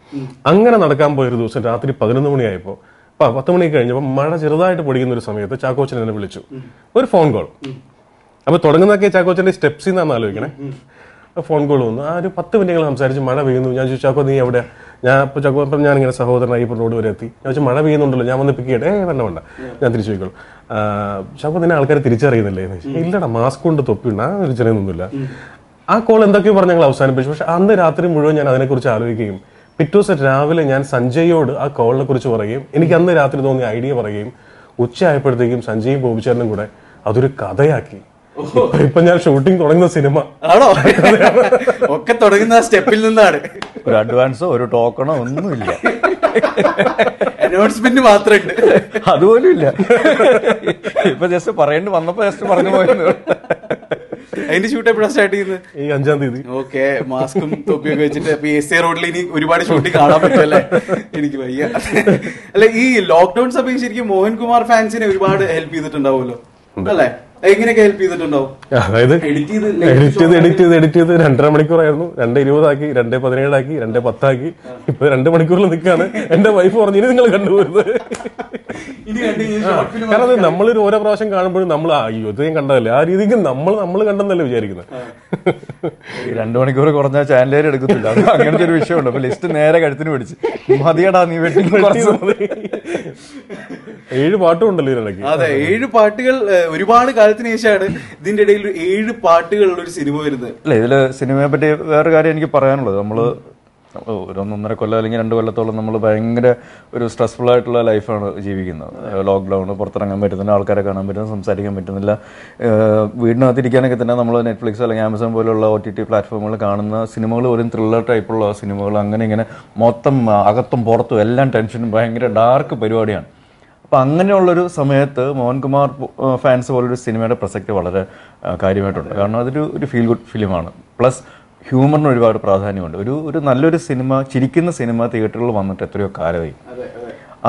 അങ്ങനെ നടക്കാൻ പോയൊരു ദിവസം രാത്രി പതിനൊന്ന് മണിയായപ്പോൾ അപ്പം പത്ത് മണി കഴിഞ്ഞപ്പോൾ മഴ ചെറുതായിട്ട് പൊടിക്കുന്ന ഒരു സമയത്ത് ചാക്കോച്ചൻ എന്നെ വിളിച്ചു. ഒരു ഫോൺ കോൾ. അപ്പൊ തുടങ്ങുന്നൊക്കെ ചാക്കോച്ചന്റെ സ്റ്റെപ്സിൽ നിന്നാണ് ആലോചിക്കണേ. ഫോൺ കോൾ വന്നു. ആ ഒരു പത്ത് മിനിറ്റ് സംസാരിച്ച് മഴ പെയ്യുന്നു. ഞാൻ ചോദിച്ചു ചാക്കോ നീ എവിടെയാ? ഞാൻ ഇപ്പൊ ചാക്കോ അപ്പം ഞാൻ ഇങ്ങനെ സഹോദരൻ ഈ റോഡ് വരെ എത്തി. ഞാൻ വെച്ചാൽ മഴ പെയ്യുന്നുണ്ടല്ലോ ഞാൻ വന്ന് പിക്ക് ചെയ്യട്ടെ. വേണ്ട വേണ്ട. ഞാൻ തിരിച്ചു പോയിക്കോളൂ. ചാക്കോ നിന്നെ ആൾക്കാർ തിരിച്ചറിയുന്നില്ലേ? ഇല്ലടാ മാസ്ക് കൊണ്ട് തൊപ്പിണ്ട തിരിച്ചറിയുന്നൊന്നുമില്ല ആ കോൾ എന്തൊക്കെയോ പറഞ്ഞ് ഞങ്ങൾ അവസാനിപ്പിച്ചു. പക്ഷെ അന്ന് രാത്രി മുഴുവൻ ഞാൻ അതിനെക്കുറിച്ച് ആലോചിക്കുകയും പിറ്റേ ദിവസം രാവിലെ ഞാൻ സഞ്ജയോട് ആ കോളിനെ കുറിച്ച് പറയുകയും എനിക്ക് അന്ന് രാത്രി തോന്നിയ ഐഡിയ പറയുകയും ഉച്ചയായപ്പോഴത്തേക്കും സഞ്ജയും ഗോപിച്ചേരനും കൂടെ അതൊരു കഥയാക്കി. ഇപ്പൊ ഞാൻ ഷൂട്ടിംഗ് തുടങ്ങുന്ന സിനിമ ആണോ? ഒക്കെ തുടങ്ങുന്ന സ്റ്റെപ്പിൽ നിന്നാണ്. ഒരു അഡ്വാൻസോ ഒരു ടോക്കണോ ഒന്നുമില്ല. അനൗൺസ്മെന്റ് മാത്രമുണ്ട്. അതുപോലും ഇല്ല. ഇപ്പൊ ജസ്റ്റ് പറയേണ്ടി വന്നപ്പോ ജസ്റ്റ് പറഞ്ഞു പോയിരുന്നു. അതിന്റെ ഷൂട്ട് എപ്പോഴാണ് സ്റ്റാർട്ട് ചെയ്യുന്നത്? ഈ അഞ്ചാം തീയതി. ഓക്കെ മാസ്കും തൊപ്പിയൊക്കെ വെച്ചിട്ട് ഇപ്പൊ എസ് എ റോഡിൽ ഇനി ഒരുപാട് ഷൂട്ടിംഗ് കാണാൻ പറ്റുമല്ലേ എനിക്ക് വയ്യ. അല്ല ഈ ലോക്ക്ഡൌൺ സമയം ശരിക്കും മോഹൻകുമാർ ഫാൻസിനെ ഒരുപാട് ഹെൽപ്പ് ചെയ്തിട്ടുണ്ടാവുമല്ലോ. അല്ലേ? എങ്ങനെയൊക്കെ ഹെൽപ്പ് ചെയ്തിട്ടുണ്ടാവും? അതായത് എഡിറ്റ് ചെയ്ത് എഡിറ്റ് ചെയ്ത് എഡിറ്റ് ചെയ്ത് എഡിറ്റ് ചെയ്ത് രണ്ടര മണിക്കൂറായിരുന്നു. രണ്ട് ഇരുപതാക്കി രണ്ട് പതിനേഴാക്കി രണ്ട് പത്താക്കി. ഇപ്പൊ രണ്ട് മണിക്കൂറിൽ നിൽക്കാണ്. എന്റെ വൈഫ് പറഞ്ഞു നിങ്ങൾ കണ്ടുപോരുന്നത് കാരണം അത് നമ്മളൊരു ഓരോ പ്രാവശ്യം കാണുമ്പോഴും നമ്മൾ ആ അയ്യോ ഇത് കണ്ടതല്ലേ? ആ രീതിക്ക് നമ്മൾ നമ്മൾ കണ്ടെന്നല്ലേ വിചാരിക്കുന്നത്. രണ്ടു മണിക്കൂർ കുറഞ്ഞ ചാനലേര് എടുക്കത്തില്ല. അങ്ങനത്തെ ഒരു വിഷയമുണ്ട്. അപ്പൊ ലിസ്റ്റ് നേരെ കഴുത്തിന് പിടിച്ച്. മതിയടാ നീ വെട്ടി ഏഴ് പാട്ടും ഉണ്ടല്ലോ ഇതിനിടയ്ക്ക്. അതെ ഏഴ് പാട്ടുകൾ ഒരുപാട് കാലത്തിന് ശേഷമാണ് ഇതിന്റെ ഇടയിൽ ഏഴ് പാട്ടുകളുള്ള ഒരു സിനിമ വരുന്നത്. അല്ല ഇതിൽ സിനിമയെ പറ്റി വേറെ കാര്യം എനിക്ക് പറയാനുള്ളത്. നമ്മൾ ഒരു ഒന്നൊന്നര കൊല്ലം അല്ലെങ്കിൽ രണ്ട് കൊല്ലത്തോളം നമ്മൾ ഭയങ്കര ഒരു സ്ട്രെസ്ഫുൾ ആയിട്ടുള്ള ലൈഫാണ് ജീവിക്കുന്നത്. ലോക്ക്ഡൗൺ പുറത്തിറങ്ങാൻ പറ്റുന്നില്ല ആൾക്കാരെ കാണാൻ പറ്റുന്നില്ല സംസാരിക്കാൻ പറ്റുന്നില്ല. വീടിനകത്തിരിക്കാനൊക്കെ തന്നെ നമ്മൾ നെറ്റ്ഫ്ലിക്സ് അല്ലെങ്കിൽ ആമസോൺ പോലുള്ള ഒ ടി ടി പ്ലാറ്റ്ഫോമുകൾ കാണുന്ന സിനിമകൾ ഒരു ത്രില്ലർ ടൈപ്പുള്ള സിനിമകൾ അങ്ങനെ ഇങ്ങനെ മൊത്തം അകത്തും പുറത്തും എല്ലാം ടെൻഷനും ഭയങ്കര ഡാർക്ക് പരിപാടിയാണ്. അപ്പം അങ്ങനെയുള്ളൊരു സമയത്ത് മോഹൻകുമാർ ഫാൻസ് പോലൊരു സിനിമയുടെ പ്രസക്തി വളരെ കാര്യമായിട്ടുണ്ട്. കാരണം അതൊരു ഒരു ഫീൽ ഗുഡ് ഫിലിമാണ് പ്ലസ് ഹ്യൂമറിന് ഒരുപാട് പ്രാധാന്യമുണ്ട്. ഒരു ഒരു നല്ലൊരു സിനിമ ചിരിക്കുന്ന സിനിമ തിയേറ്ററിൽ വന്നിട്ട് എത്രയോ കാലമായി.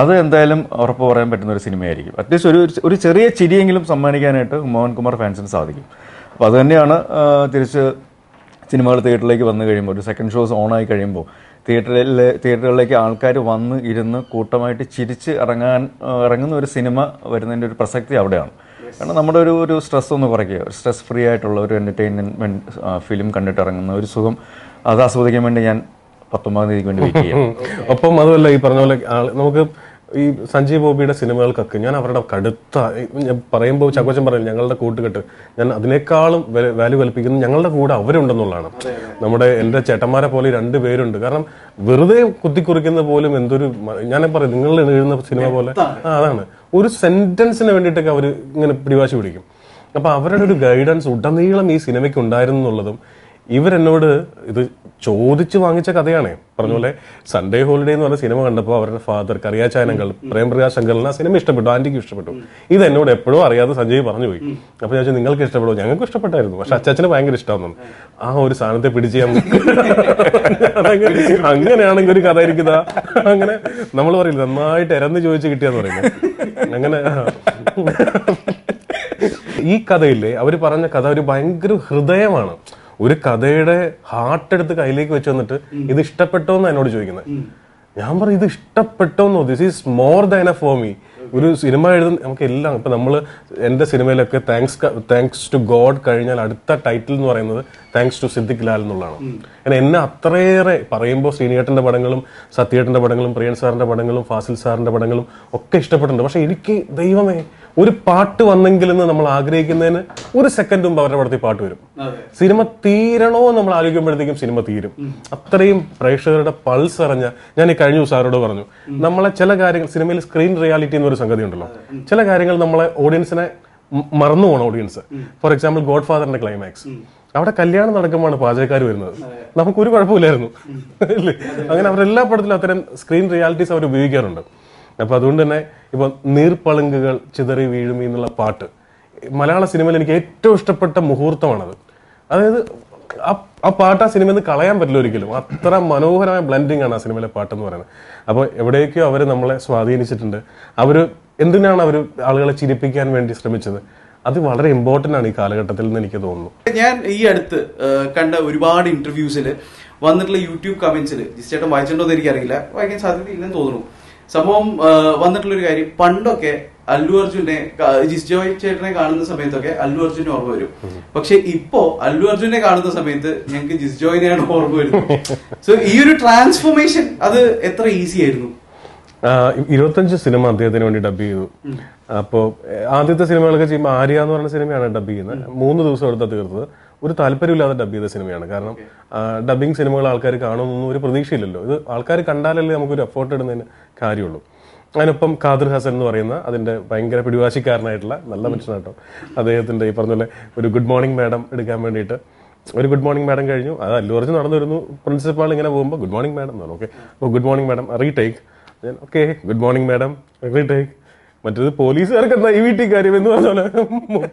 അത് എന്തായാലും ഉറപ്പ് പറയാൻ പറ്റുന്ന ഒരു സിനിമയായിരിക്കും. അറ്റ്ലീസ്റ്റ് ഒരു ഒരു ചെറിയ ചിരിയെങ്കിലും സമ്മാനിക്കാനായിട്ട് മോഹൻകുമാർ ഫാൻസിന് സാധിക്കും. അപ്പോൾ അത് തന്നെയാണ് തിരിച്ച് സിനിമകൾ തിയേറ്ററിലേക്ക് വന്നു കഴിയുമ്പോൾ ഒരു സെക്കൻഡ് ഷോസ് ഓൺ ആയി കഴിയുമ്പോൾ തിയേറ്ററിൽ തിയേറ്ററുകളിലേക്ക് ആൾക്കാർ വന്ന് ഇരുന്ന് കൂട്ടമായിട്ട് ചിരിച്ച് ഇറങ്ങാൻ ഇറങ്ങുന്ന ഒരു സിനിമ വരുന്നതിന്റെ ഒരു പ്രസക്തി അവിടെയാണ്. കാരണം നമ്മുടെ ഒരു ഒരു സ്ട്രെസ് ഒന്ന് കുറയ്ക്കുക. ഒരു സ്ട്രെസ് ഫ്രീ ആയിട്ടുള്ള ഒരു എന്റർടൈൻമെന്റ് ഫിലിം കണ്ടിട്ട് ഇറങ്ങുന്ന ഒരു സുഖം അത് ആസ്വദിക്കാൻ വേണ്ടി ഞാൻ പത്തൊമ്പതാം തീയതിക്ക് വേണ്ടി വെയിറ്റ് ചെയ്യാം. [LAUGHS] ഒപ്പം അതുമല്ല ഈ പറഞ്ഞ പോലെ നമുക്ക് ഈ സഞ്ജയ് ബോബിയുടെ സിനിമകൾക്കൊക്കെ ഞാൻ അവരുടെ കടുത്ത ഞാൻ പറയുമ്പോൾ ചക്കോച്ചൻ പറയും ഞങ്ങളുടെ കൂട്ടുകെട്ട്. ഞാൻ അതിനേക്കാളും വാല്യൂ കൽപ്പിക്കുന്നത് ഞങ്ങളുടെ കൂടെ അവരുണ്ടെന്നുള്ളതാണ്. നമ്മുടെ എന്റെ ചേട്ടന്മാരെ പോലെ രണ്ട് പേരുണ്ട്. കാരണം വെറുതെ കുത്തിക്കുറിക്കുന്ന പോലും എന്തൊരു ഞാൻ പറയും നിങ്ങൾ എഴുതുന്ന സിനിമ പോലെ. അതാണ്. ഒരു സെന്റൻസിന് വേണ്ടിയിട്ടൊക്കെ അവർ ഇങ്ങനെ പിടിവാശി പിടിക്കും. അപ്പൊ അവരുടെ ഒരു ഗൈഡൻസ് ഉടനീളം ഈ സിനിമയ്ക്ക് ഉണ്ടായിരുന്നു എന്നുള്ളതും ഇവരെന്നോട് ഇത് ചോദിച്ചു വാങ്ങിച്ച കഥയാണ്. പറഞ്ഞ പോലെ സൺഡേ ഹോളിഡേ എന്ന് പറഞ്ഞ സിനിമ കണ്ടപ്പോൾ അവരുടെ ഫാദർ കറിയാച്ചാനങ്ങൾ പ്രേംപ്രകാശ് അങ്കലിന് ആ സിനിമ ഇഷ്ടപ്പെട്ടു ആന്റിക്ക് ഇഷ്ടപ്പെട്ടു. ഇത് എന്നോട് എപ്പോഴും അറിയാതെ സഞ്ജയ് പറഞ്ഞു പോയി. അപ്പൊ ഞാൻ നിങ്ങൾക്ക് ഇഷ്ടപ്പെടുമോ ഞങ്ങൾക്ക് ഇഷ്ടപ്പെട്ടായിരുന്നു. പക്ഷെ അച്ചാച്ചന് ഭയങ്കര ഇഷ്ടമാണെന്ന് ആ ഒരു സാധനത്തെ പിടിച്ച് അങ്ങനെയാണെങ്കിൽ ഒരു കഥ ഇരിക്കുന്ന അങ്ങനെ നമ്മൾ പറയില്ല നന്നായിട്ട് ഇരന്ന് ചോദിച്ചു കിട്ടിയാന്ന് പറയുന്നത് അങ്ങനെ ഈ കഥയില്ലേ അവർ പറഞ്ഞ കഥ ഒരു ഭയങ്കര ഹൃദയമാണ്. ഒരു കഥയുടെ ഹാർട്ട് എടുത്ത് കയ്യിലേക്ക് വെച്ച് വന്നിട്ട് ഇത് ഇഷ്ടപ്പെട്ടോ എന്ന് എന്നോട് ചോദിക്കുന്നത് ഞാൻ പറയും ഇത് ഇഷ്ടപ്പെട്ടോന്നോ this is more than a for me ഒരു സിനിമ എഴുതുന്ന നമുക്ക് എല്ലാം ഇപ്പൊ നമ്മൾ എന്റെ സിനിമയിലൊക്കെ താങ്ക്സ് താങ്ക്സ് ടു ഗോഡ് കഴിഞ്ഞാൽ അടുത്ത ടൈറ്റിൽ എന്ന് പറയുന്നത് താങ്ക്സ് ടു സിദ്ദിഖ് ലാൽ എന്നുള്ളതാണ്. കാരണം എന്നെ അത്രയേറെ പറയുമ്പോൾ ശ്രീനിയേട്ടന്റെ പടങ്ങളും സത്യേട്ടന്റെ പടങ്ങളും പ്രിയൻ സാറിന്റെ പടങ്ങളും ഫാസിൽ സാറിന്റെ പടങ്ങളും ഒക്കെ ഇഷ്ടപ്പെട്ടിട്ടുണ്ട്. പക്ഷെ എനിക്ക് ദൈവമേ ഒരു പാട്ട് വന്നെങ്കിൽ എന്ന് നമ്മൾ ആഗ്രഹിക്കുന്നതിന് ഒരു സെക്കൻഡ് മുമ്പ് അവരുടെ പടത്തിൽ പാട്ട് വരും. സിനിമ തീരണോ നമ്മൾ ആലോചിക്കുമ്പോഴത്തേക്കും സിനിമ തീരും. അത്രയും പ്രേക്ഷകരുടെ പൾസ് അറിഞ്ഞ ഞാൻ ഈ കഴിഞ്ഞ ദിവസം സാറോട് പറഞ്ഞു നമ്മളെ ചില കാര്യങ്ങൾ സിനിമയിൽ സ്ക്രീൻ റിയാലിറ്റി എന്നൊരു സംഗതി ഉണ്ടല്ലോ. ചില കാര്യങ്ങൾ നമ്മളെ ഓഡിയൻസിനെ മറന്നു പോകണം ഓഡിയൻസ് ഫോർ എക്സാമ്പിൾ ഗോഡ് ഫാദറിന്റെ ക്ലൈമാക്സ് അവിടെ കല്യാണം നടക്കുമ്പോഴാണ് പാചകക്കാർ വരുന്നത്. നമുക്കൊരു കുഴപ്പമില്ലായിരുന്നു. [LAUGHS] അങ്ങനെ അവരെല്ലാ പടത്തിലും അത്തരം സ്ക്രീൻ റിയാലിറ്റീസ് അവർ ഉപയോഗിക്കാറുണ്ട്. അപ്പൊ അതുകൊണ്ട് തന്നെ ഇപ്പോൾ നീർപ്പളുങ്കുകൾ ചിതറി വീഴും എന്നുള്ള പാട്ട്. മലയാള സിനിമയിൽ എനിക്ക് ഏറ്റവും ഇഷ്ടപ്പെട്ട മുഹൂർത്തമാണത്. അതായത് ആ- പാട്ട് ആ സിനിമയിൽ നിന്ന് കളയാൻ പറ്റില്ല ഒരിക്കലും. അത്ര മനോഹരമായ ബ്ലെൻഡിങ് ആണ് ആ സിനിമയിലെ പാട്ടെന്ന് പറയുന്നത്. അപ്പോൾ എവിടേക്കോ അവർ നമ്മളെ സ്വാധീനിച്ചിട്ടുണ്ട്. അവർ എന്തിനാണ് അവർ ആളുകളെ ചിരിപ്പിക്കാൻ വേണ്ടി ശ്രമിച്ചത്? അത് വളരെ ഇമ്പോർട്ടന്റ് ആണ് ഈ കാലഘട്ടത്തിൽ എന്ന് എനിക്ക് തോന്നുന്നു. ഞാൻ ഈ അടുത്ത് കണ്ട ഒരുപാട് ഇന്റർവ്യൂസിൽ വന്നിട്ടുള്ള യൂട്യൂബ് കമന്റ്സിൽ ജിസ്റ്റേട്ടൻ വായിച്ചിട്ടുണ്ടോ എന്ന് എനിക്കറിയില്ല. വായിക്കാൻ സാധ്യതയില്ലെന്ന് തോന്നുന്നു. സംഭവം വന്നിട്ടുള്ളൊരു കാര്യം പണ്ടൊക്കെ അല്ലു അർജുനെ ജിസ്ജോയ് ജിസ് ജോയ് ചേട്ടനെ കാണുന്ന സമയത്തൊക്കെ അല്ലു അർജുനെ ഓർമ്മ വരും. പക്ഷെ ഇപ്പോ അല്ലു അർജുനെ കാണുന്ന സമയത്ത് ഞങ്ങൾക്ക് ജിസ്ജോയിനെയാണ് ഓർമ്മ വരുന്നത്. [LAUGHS] സോ ഈ ഒരു ട്രാൻസ്ഫോർമേഷൻ അത് എത്ര ഈസി ആയിരുന്നു? ഇരുപത്തഞ്ച് സിനിമ അദ്ദേഹത്തിന് വേണ്ടി ഡബ് ചെയ്തു. അപ്പോൾ ആദ്യത്തെ സിനിമകളൊക്കെ ചെയ്യുമ്പോൾ ആര്യ എന്ന് പറയുന്ന സിനിമയാണ് ഡബ് ചെയ്യുന്നത്. മൂന്ന് ദിവസം എടുത്താൽ തീർത്തത്. ഒരു താല്പര്യമില്ലാതെ ഡബ് ചെയ്ത സിനിമയാണ്. കാരണം ഡബിങ് സിനിമകൾ ആൾക്കാർ കാണുമെന്നൊന്നും ഒരു പ്രതീക്ഷയില്ലല്ലോ. ഇത് ആൾക്കാർ കണ്ടാലല്ലേ നമുക്കൊരു എഫോർട്ട് ഇടുന്നതിന് കാര്യമുള്ളൂ. അതിനൊപ്പം ഖാദർ ഹസൻ എന്ന് പറയുന്ന അതിന്റെ ഭയങ്കര പിടിവാശിക്കാരനായിട്ടുള്ള നല്ല മനുഷ്യനാട്ടോ. അദ്ദേഹത്തിന്റെ ഈ പറഞ്ഞ പോലെ ഒരു ഗുഡ് മോർണിംഗ് മാഡം എടുക്കാൻ വേണ്ടിയിട്ട് ഒരു ഗുഡ് മോർണിംഗ് മാഡം കഴിഞ്ഞു. അത് അല്ലു അർജുൻ നടന്നു വരുന്നു. പ്രിൻസിപ്പാൾ ഇങ്ങനെ പോകുമ്പോൾ ഗുഡ് മോർണിംഗ് മാഡം എന്ന് പറഞ്ഞു. ഓക്കെ അപ്പോൾ good morning madam retake okay good morning madam retake മറ്റേത് പോലീസുകാർക്ക് എന്താ ഈ വീട്ടിൽ കാര്യം എന്ന് പറഞ്ഞ പോലെ മു-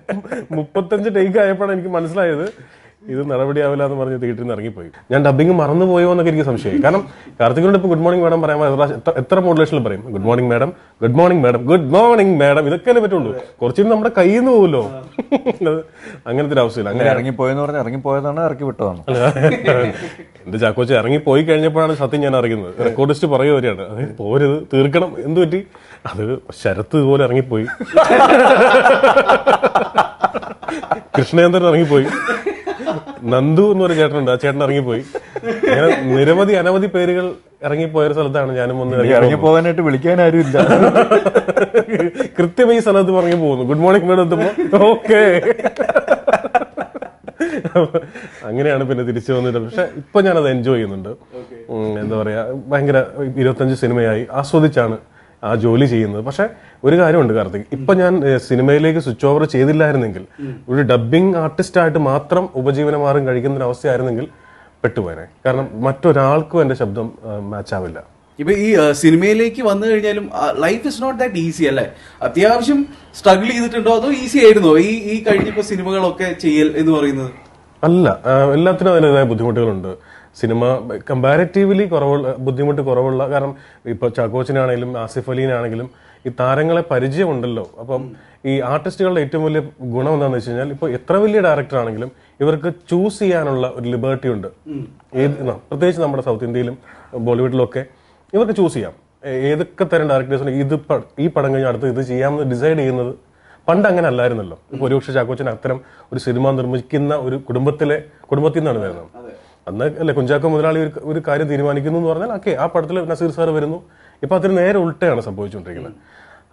മുപ്പത്തഞ്ച് ടേക്ക് ആയപ്പോഴാണ് എനിക്ക് മനസ്സിലായത്. ഇത് നടപടിയാവില്ല എന്ന് പറഞ്ഞ് തിയേറ്ററിൽ നിന്ന് ഇറങ്ങിപ്പോയി. ഞാൻ ഡബിങ് മറന്നുപോയോ എന്നൊക്കെ എനിക്ക് സംശയമായി. കാരണം കാർത്തികനോട് ഇപ്പൊ ഗുഡ് മോർണിംഗ് മാഡം പറയാൻ എത്ര- മോഡുലേഷനിൽ പറയും? Good morning madam good morning madam good morning madam ഇതൊക്കെ പറ്റുള്ളൂ. കുറച്ചുകൂടി നമ്മുടെ കയ്യിൽ നിന്ന് പോകുമല്ലോ അങ്ങനത്തെ ഒരു അവസ്ഥയില്ല അങ്ങനെ ഇറങ്ങിപ്പോയെന്ന് പറഞ്ഞാൽ ഇറങ്ങിപ്പോയതാണ് ഇറക്കി വിട്ടതാണ്. എന്റെ ചാക്കോച്ച ഇറങ്ങി പോയി കഴിഞ്ഞപ്പോഴാണ് സത്യം ഞാൻ അറിയുന്നത്. റെക്കോർഡിസ്റ്റ് പറയുക വരെയാണ്. അത് പോരുത് തീർക്കണം. എന്ത് പറ്റി? അത് ശരത്ത് ഇതുപോലെ ഇറങ്ങിപ്പോയി. കൃഷ്ണേന്ദ്രൻ ഇറങ്ങിപ്പോയി. നന്ദു എന്ന് പറഞ്ഞ ചേട്ടനുണ്ട്. ആ ചേട്ടൻ ഇറങ്ങിപ്പോയി. അങ്ങനെ നിരവധി അനവധി പേരുകൾ ഇറങ്ങിപ്പോയ ഒരു സ്ഥലത്താണ് ഞാനും ഒന്ന് ഇറങ്ങി പോകാനായിട്ട് വിളിക്കാൻ ആരും ഇല്ല. കൃത്യമായി ഈ സ്ഥലത്ത് പറഞ്ഞു പോകുന്നു. ഗുഡ് മോർണിംഗ് മേഡം എത്തുമ്പോ ഓക്കെ അങ്ങനെയാണ് പിന്നെ തിരിച്ചു വന്നിട്ട് പക്ഷെ ഇപ്പൊ ഞാനത് എൻജോയ് ചെയ്യുന്നുണ്ട്. എന്താ പറയാ ഭയങ്കര ഇരുപത്തഞ്ച് സിനിമയായി. ആസ്വദിച്ചാണ് ആ ജോലി ചെയ്യുന്നത്. പക്ഷെ ഒരു കാര്യമുണ്ട് കാർത്തിക്. ഇപ്പൊ ഞാൻ സിനിമയിലേക്ക് സ്വിച്ച് ഓവർ ചെയ്തില്ലായിരുന്നെങ്കിൽ ഒരു ഡബിങ് ആർട്ടിസ്റ്റ് ആയിട്ട് മാത്രം ഉപജീവനമാർഗം കഴിക്കുന്ന ഒരു അവസ്ഥയായിരുന്നെങ്കിൽ പെട്ടുപോയനെ. കാരണം മറ്റൊരാൾക്കും എന്റെ ശബ്ദം മാച്ച് ആവില്ല ഇപ്പൊ ഈ സിനിമയിലേക്ക് വന്നു കഴിഞ്ഞാലും life is not that easy അല്ലേ? അത്യാവശ്യം സ്ട്രഗിൾ ചെയ്തിട്ടുണ്ടോ അതോ ഈസി ആയിരുന്നോ ഈ ഈ കഴിഞ്ഞപ്പോ സിനിമകളൊക്കെ ചെയ്യൽ എന്ന് പറയുന്നത്? അല്ല എല്ലാത്തിനും അതിന്റെതായ ബുദ്ധിമുട്ടുകളുണ്ട്. സിനിമ കമ്പാരിറ്റീവ്ലി കുറവുള്ള ബുദ്ധിമുട്ട് കുറവുള്ള കാരണം ഇപ്പൊ ചാക്കോച്ചിനാണെങ്കിലും ആസിഫ് അലീനാണെങ്കിലും ഈ താരങ്ങളെ പരിചയമുണ്ടല്ലോ. അപ്പം ഈ ആർട്ടിസ്റ്റുകളുടെ ഏറ്റവും വലിയ ഗുണം എന്താണെന്ന് വെച്ച് കഴിഞ്ഞാൽ ഇപ്പൊ എത്ര വലിയ ഡയറക്ടർ ആണെങ്കിലും ഇവർക്ക് ചൂസ് ചെയ്യാനുള്ള ഒരു ലിബർട്ടി ഉണ്ട്. ഏത് പ്രത്യേകിച്ച് നമ്മുടെ സൗത്ത് ഇന്ത്യയിലും ബോളിവുഡിലൊക്കെ ഇവർക്ക് ചൂസ് ചെയ്യാം. ഏതൊക്കെ തരം ഡയറക്ടേഴ്സിന് ഇത് ഈ പടം കഴിഞ്ഞ് അടുത്ത് ഇത് ചെയ്യാമെന്ന് ഡിസൈഡ് ചെയ്യുന്നത് പണ്ട് അങ്ങനെ അല്ലായിരുന്നല്ലോ. ഇപ്പൊ ഒരുപക്ഷെ ചാക്കോച്ചൻ അത്തരം ഒരു സിനിമ നിർമ്മിക്കുന്ന ഒരു കുടുംബത്തിലെ കുടുംബത്തിൽ നിന്നാണ് വരുന്നത്. അന്ന് അല്ലെ കുഞ്ചാക്കോ മുതലാളി ഒരു ഒരു കാര്യം തീരുമാനിക്കുന്നു എന്ന് പറഞ്ഞാൽ ഓക്കെ ആ പടത്തിൽ നസീർ സാർ വരുന്നു. ഇപ്പൊ അതിന് നേരെ ഉൾട്ടയാണ് സംഭവിച്ചുകൊണ്ടിരിക്കുന്നത്.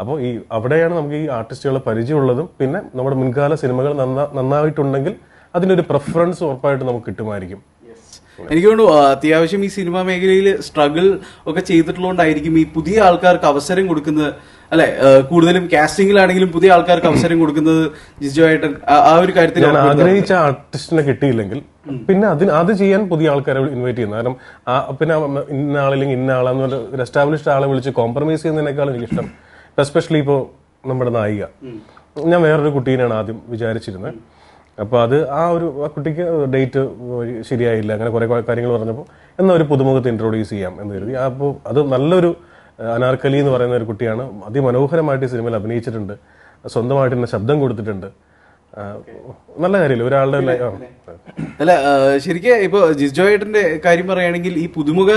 അപ്പോൾ ഈ അവിടെയാണ് നമുക്ക് ഈ ആർട്ടിസ്റ്റുകളെ പരിചയമുള്ളതും പിന്നെ നമ്മുടെ മുൻകാല സിനിമകൾ നന്നാ- നന്നായിട്ടുണ്ടെങ്കിൽ അതിനൊരു പ്രിഫറൻസ് ഉറപ്പായിട്ട് നമുക്ക് കിട്ടുമായിരിക്കും. എനിക്ക് തോന്നുന്നു അത്യാവശ്യം ഈ സിനിമാ മേഖലയിൽ സ്ട്രഗിൾ ഒക്കെ ചെയ്തിട്ടുള്ളതുകൊണ്ടായിരിക്കും ഈ പുതിയ ആൾക്കാർക്ക് അവസരം കൊടുക്കുന്നത് അല്ലെ? കൂടുതലും കാസ്റ്റിംഗിലാണെങ്കിലും പുതിയ ആൾക്കാർക്ക് അവസരം കൊടുക്കുന്നത് ജിജുവായിട്ട് ആ ഒരു കാര്യത്തിൽ ഞാൻ ആഗ്രഹിച്ച ആർട്ടിസ്റ്റിനെ കിട്ടിയില്ലെങ്കിൽ പിന്നെ അതിന് അത് ചെയ്യാൻ പുതിയ ആൾക്കാരെ ഇൻവൈറ്റ് ചെയ്യുന്നത് കാരണം ആ പിന്നെ ഇന്ന ആളില്ലെങ്കിൽ ഇന്ന ആളാന്ന് ഒരു എസ്റ്റാബ്ലിഷ്ഡ് ആളെ വിളിച്ച് കോംപ്രമൈസ് ചെയ്യുന്നതിനേക്കാളും എനിക്കിഷ്ടം എസ്പെഷ്യലി ഇപ്പോൾ നമ്മുടെ നായിക. ഞാൻ വേറൊരു കുട്ടീനെയാണ് ആദ്യം വിചാരിച്ചിരുന്നത്. അപ്പൊ അത് ആ ഒരു കുട്ടിക്ക് ഡേറ്റ് ശരിയായില്ല അങ്ങനെ കുറേ കാര്യങ്ങൾ പറഞ്ഞപ്പോൾ എന്നാ ഒരു പുതുമുഖത്ത് ഇൻട്രൊഡ്യൂസ് ചെയ്യാം എന്ന് കരുതി. അപ്പോൾ അത് നല്ലൊരു അനാർക്കലി എന്ന് പറയുന്ന ഒരു കുട്ടിയാണ്. അതിമനോഹരമായിട്ട് സിനിമയിൽ അഭിനയിച്ചിട്ടുണ്ട്. സ്വന്തമായിട്ട് തന്നെ ശബ്ദം കൊടുത്തിട്ടുണ്ട്. നല്ല കാര്യമില്ല ഒരാളുടെ അല്ല ശരിക്കും ഇപ്പൊ ജിജോയേട്ടന്റെ കാര്യം പറയുകയാണെങ്കിൽ ഈ പുതുമുഖ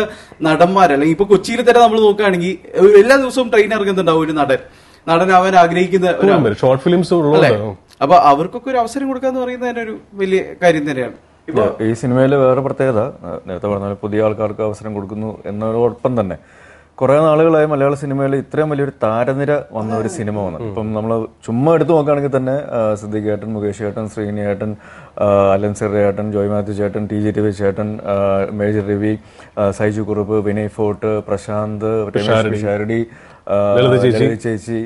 നടന്മാർ അല്ലെങ്കിൽ ഇപ്പൊ കൊച്ചിയിൽ തന്നെ നമ്മൾ നോക്കുകയാണെങ്കിൽ എല്ലാ ദിവസവും ട്രെയിൻ ഇറങ്ങുന്നുണ്ടാവും ഒരു നടൻ. നടൻ അവൻ ആഗ്രഹിക്കുന്ന ഷോർട്ട് ഫിലിംസ് അപ്പൊ അവർക്കൊക്കെ ഒരു അവസരം കൊടുക്കാന്ന് പറയുന്നത് തന്നെ ഒരു വലിയ കാര്യം തന്നെയാണ്. ഈ സിനിമയിലെ വേറെ പ്രത്യേകത നേരത്തെ പറഞ്ഞ പുതിയ ആൾക്കാർക്ക് അവസരം കൊടുക്കുന്നു എന്നതോടൊപ്പം തന്നെ കുറെ നാളുകളായി മലയാള സിനിമയിൽ ഇത്രയും വലിയൊരു താരനിര വന്ന ഒരു സിനിമ വന്നു ഇപ്പം നമ്മൾ ചുമ്മാ എടുത്തു നോക്കുകയാണെങ്കിൽ തന്നെ സിദ്ദിഖ് ഏട്ടൻ മുകേഷ് ഏട്ടൻ ശ്രീനി ഏട്ടൻ അലൻ സിർ ഏട്ടൻ ജോയ് മാത്യു ചേട്ടൻ ടി ജി രവി ചേട്ടൻ മേജർ രവി സൈജു കുറുപ്പ് വിനയ് ഫോർട്ട് പ്രശാന്ത് ഷാരഡി ചേച്ചി.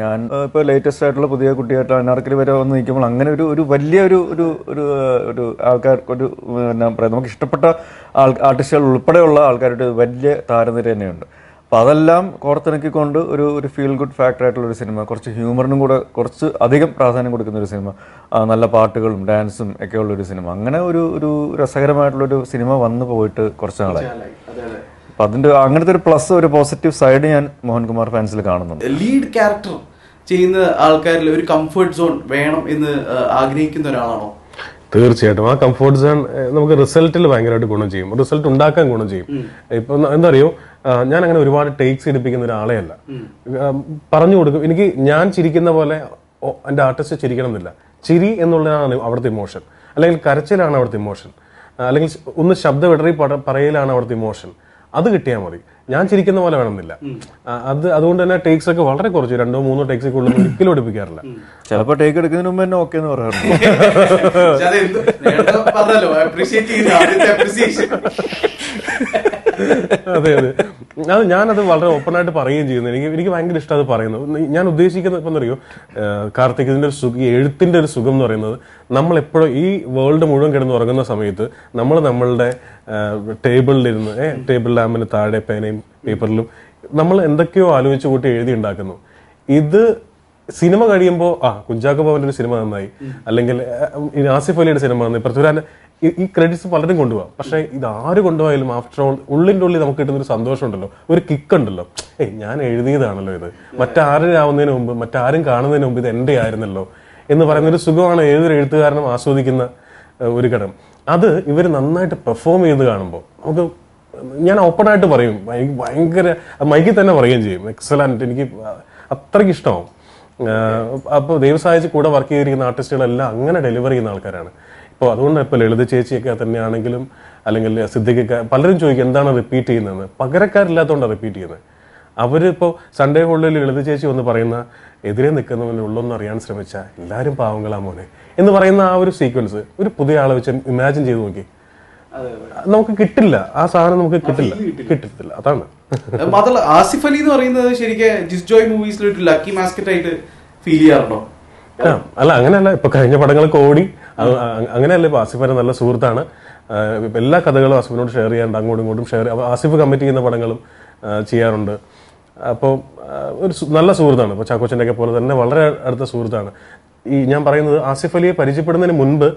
ഞാൻ ഇപ്പൊ ലേറ്റസ്റ്റ് ആയിട്ടുള്ള പുതിയ കുട്ടിയായിട്ട് അനാർക്കലി വരെ വന്ന് നിൽക്കുമ്പോൾ അങ്ങനെ ഒരു ഒരു വലിയ ഒരു ഒരു ഒരു ഒരു ആൾക്കാർ ഒരു എന്നാ പറയാ നമുക്ക് ഇഷ്ടപ്പെട്ട ആൾ ആർട്ടിസ്റ്റുകൾ ഉൾപ്പെടെയുള്ള ആൾക്കാരുടെ ഒരു വലിയ താരനിര തന്നെയുണ്ട്. അപ്പൊ അതെല്ലാം കോർത്തിണക്കിക്കൊണ്ട് ഒരു ഒരു ഫീൽ ഗുഡ് ഫാക്ടർ ആയിട്ടുള്ള ഒരു സിനിമ കുറച്ച് ഹ്യൂമറിനും കൂടെ കുറച്ച് അധികം പ്രാധാന്യം കൊടുക്കുന്ന ഒരു സിനിമ നല്ല പാട്ടുകളും ഡാൻസും ഒക്കെ ഉള്ള ഒരു സിനിമ. അങ്ങനെ ഒരു ഒരു രസകരമായിട്ടുള്ള ഒരു സിനിമ വന്നു പോയിട്ട് കുറച്ച് നാളായി. അപ്പൊ അതിന്റെ അങ്ങനത്തെ ഒരു പ്ലസ് ഒരു പോസിറ്റീവ് സൈഡ് ഞാൻ മോഹൻകുമാർ ഫാൻസിൽ കാണുന്നുണ്ട്. ലീഡ് ക്യാരക്ടർ ചെയ്യുന്ന ആൾക്കാരിൽ ഒരു കംഫർട്ട് സോൺ വേണം എന്ന് ആഗ്രഹിക്കുന്ന ഒരാളാണോ? തീർച്ചയായിട്ടും. ആ കംഫോർട്ട് സോൺ നമുക്ക് റിസൾട്ടിൽ ഭയങ്കരമായിട്ട് ഗുണം ചെയ്യും. റിസൾട്ട് ഉണ്ടാക്കാൻ ഗുണം ചെയ്യും. ഇപ്പൊ എന്താ അറിയോ? ഞാൻ അങ്ങനെ ഒരുപാട് ടേക്സ് എടുപ്പിക്കുന്ന ഒരാളെ അല്ല. പറഞ്ഞു കൊടുക്കും. എനിക്ക് ഞാൻ ചിരിക്കുന്ന പോലെ എന്റെ ആർട്ടിസ്റ്റ് ചിരിക്കണം എന്നില്ല ചിരി എന്നുള്ളതാണ് അവിടുത്തെ ഇമോഷൻ അല്ലെങ്കിൽ കരച്ചിലാണ് അവിടുത്തെ ഇമോഷൻ അല്ലെങ്കിൽ ഒന്ന് ശബ്ദം ഇടറി പറയലാണ് അവിടുത്തെ ഇമോഷൻ അത് കിട്ടിയാൽ മതി. ഞാൻ ചിരിക്കുന്ന പോലെ വേണമെന്നില്ല. അത് അതുകൊണ്ട് തന്നെ ടേക്സ് ഒക്കെ വളരെ കുറച്ച് രണ്ടോ മൂന്നോ ടേക്സ് ഒക്കെ ഉള്ളത് ഒരിക്കലും എടുപ്പിക്കാറില്ല. ചിലപ്പോൾ ടേക്ക് എടുക്കുന്നതിന് മുമ്പ് തന്നെ ഓക്കെ എന്ന് പറയാറുണ്ട്. അത് അതെ. അതെ ഞാനത് വളരെ ഓപ്പൺ ആയിട്ട് പറയുകയും ചെയ്യുന്നു. എനിക്ക് എനിക്ക് ഭയങ്കര ഇഷ്ടം അത് പറയുന്നത് ഞാൻ ഉദ്ദേശിക്കുന്നത് ഇപ്പം അറിയോ കാർത്തിക് ഇതിന്റെ ഒരു സുഖം എഴുത്തിന്റെ ഒരു സുഖം എന്ന് പറയുന്നത് നമ്മൾ എപ്പോഴും ഈ വേൾഡ് മുഴുവൻ കിടന്ന് ഉറങ്ങുന്ന സമയത്ത് നമ്മൾ നമ്മളുടെ ടേബിളിലിരുന്ന് ടേബിൾ ലാമ്പിന് താഴെ പേനയും പേപ്പറിലും നമ്മൾ എന്തൊക്കെയോ ആലോചിച്ച് കൂട്ടി എഴുതി ഉണ്ടാക്കുന്നു. ഇത് സിനിമ കഴിയുമ്പോൾ ആ കുഞ്ചാക്കോ ഭവന്റെ ഒരു സിനിമ നന്നായി. അല്ലെങ്കിൽ ആസിഫ് അലിയുടെ സിനിമ നന്നായി. പൃഥ്വിരാജ് ഈ- ക്രെഡിറ്റ്സ് പലരും കൊണ്ടുപോകാം. പക്ഷെ ഇത് ആര് കൊണ്ടുപോയാലും ആഫ്റ്റർ ഓൾ ഉള്ളിന്റെ ഉള്ളിൽ നമുക്ക് കിട്ടുന്ന ഒരു സന്തോഷം ഉണ്ടല്ലോ ഒരു കിക്ക് ഉണ്ടല്ലോ. ഏയ് ഞാൻ എഴുതിയതാണല്ലോ ഇത്. മറ്റാരാവുന്നതിന് മുമ്പ് മറ്റാരും കാണുന്നതിന് മുമ്പ് ഇത് എന്റെ ആയിരുന്നല്ലോ എന്ന് പറയുന്ന ഒരു സുഖമാണ് ഏതൊരു എഴുത്തുകാരനും ആസ്വദിക്കുന്ന ഒരു ഘടകം അത് ഇവർ നന്നായിട്ട് പെർഫോം ചെയ്ത് കാണുമ്പോൾ നമുക്ക് ഞാൻ ഓപ്പണായിട്ട് പറയും. ഭയ- ഭയങ്കര മൈക്കിൽ തന്നെ പറയുകയും ചെയ്യും. എക്സലന്റ് എനിക്ക് അത്രയ്ക്ക് ഇഷ്ടമാവും. അപ്പോൾ ദൈവസായിച്ച് കൂടെ വർക്ക് ചെയ്തിരിക്കുന്ന ആർട്ടിസ്റ്റുകളെല്ലാം അങ്ങനെ ഡെലിവർ ചെയ്യുന്ന ആൾക്കാരാണ്. ഇപ്പോൾ അതുകൊണ്ട് ഇപ്പോൾ ലളിത ചേച്ചിയൊക്കെ തന്നെയാണെങ്കിലും അല്ലെങ്കിൽ സിദ്ധിക്കൊക്കെ പലരും ചോദിക്കും എന്താണ് റിപ്പീറ്റ് ചെയ്യുന്നതെന്ന്? പകരക്കാരില്ലാത്തതുകൊണ്ടാണ് റിപ്പീറ്റ് ചെയ്യുന്നത് അവരിപ്പോൾ സൺഡേ ഹോളിൽ ലളിത ചേച്ചി വന്ന് പറയുന്ന എതിരെ നിൽക്കുന്നവനെ ഉള്ളൊന്നും അറിയാൻ ശ്രമിച്ച എല്ലാവരും പാവങ്ങളാ മോനെ എന്ന് പറയുന്ന ആ ഒരു സീക്വൻസ് ഒരു പുതിയ ആളെ വെച്ച് ഇമാജിൻ ചെയ്ത് നോക്കി. നമുക്ക് കിട്ടില്ല. ആ സാധനം നമുക്ക് കിട്ടില്ല. കിട്ടത്തില്ല. അതാണ്. മാത്രമല്ല ആസിഫ് അലി എന്ന് പറയുന്നത് ശരിക്കും ജിസ് ജോയ് മൂവീസിൽ ഒരു ലക്കി മാസ്കറ്റ് ആയിട്ട് ഫീൽ ചെയ്യാറുണ്ടോ? അല്ല അങ്ങനെയല്ല. ഇപ്പൊ കഴിഞ്ഞ പടങ്ങളൊക്കെ ഓടി. അങ്ങനെയല്ല ഇപ്പൊ ആസിഫ് വരെ നല്ല സുഹൃത്താണ്. എല്ലാ കഥകളും ആസിഫിനോട് ഷെയർ ചെയ്യാറുണ്ട്. അങ്ങോട്ടും ഇങ്ങോട്ടും ഷെയർ ചെയ്യാം. ആസിഫ് കമ്മിറ്റ് ചെയ്യുന്ന പടങ്ങളും ചെയ്യാറുണ്ട്. അപ്പോൾ ഒരു നല്ല സുഹൃത്താണ്. ഇപ്പൊ ചാക്കോച്ചന്റെ ഒക്കെ പോലെ തന്നെ വളരെ അടുത്ത സുഹൃത്താണ്. ഈ ഞാൻ പറയുന്നത് ആസിഫ് അലിയെ പരിചയപ്പെടുന്നതിന് മുൻപ്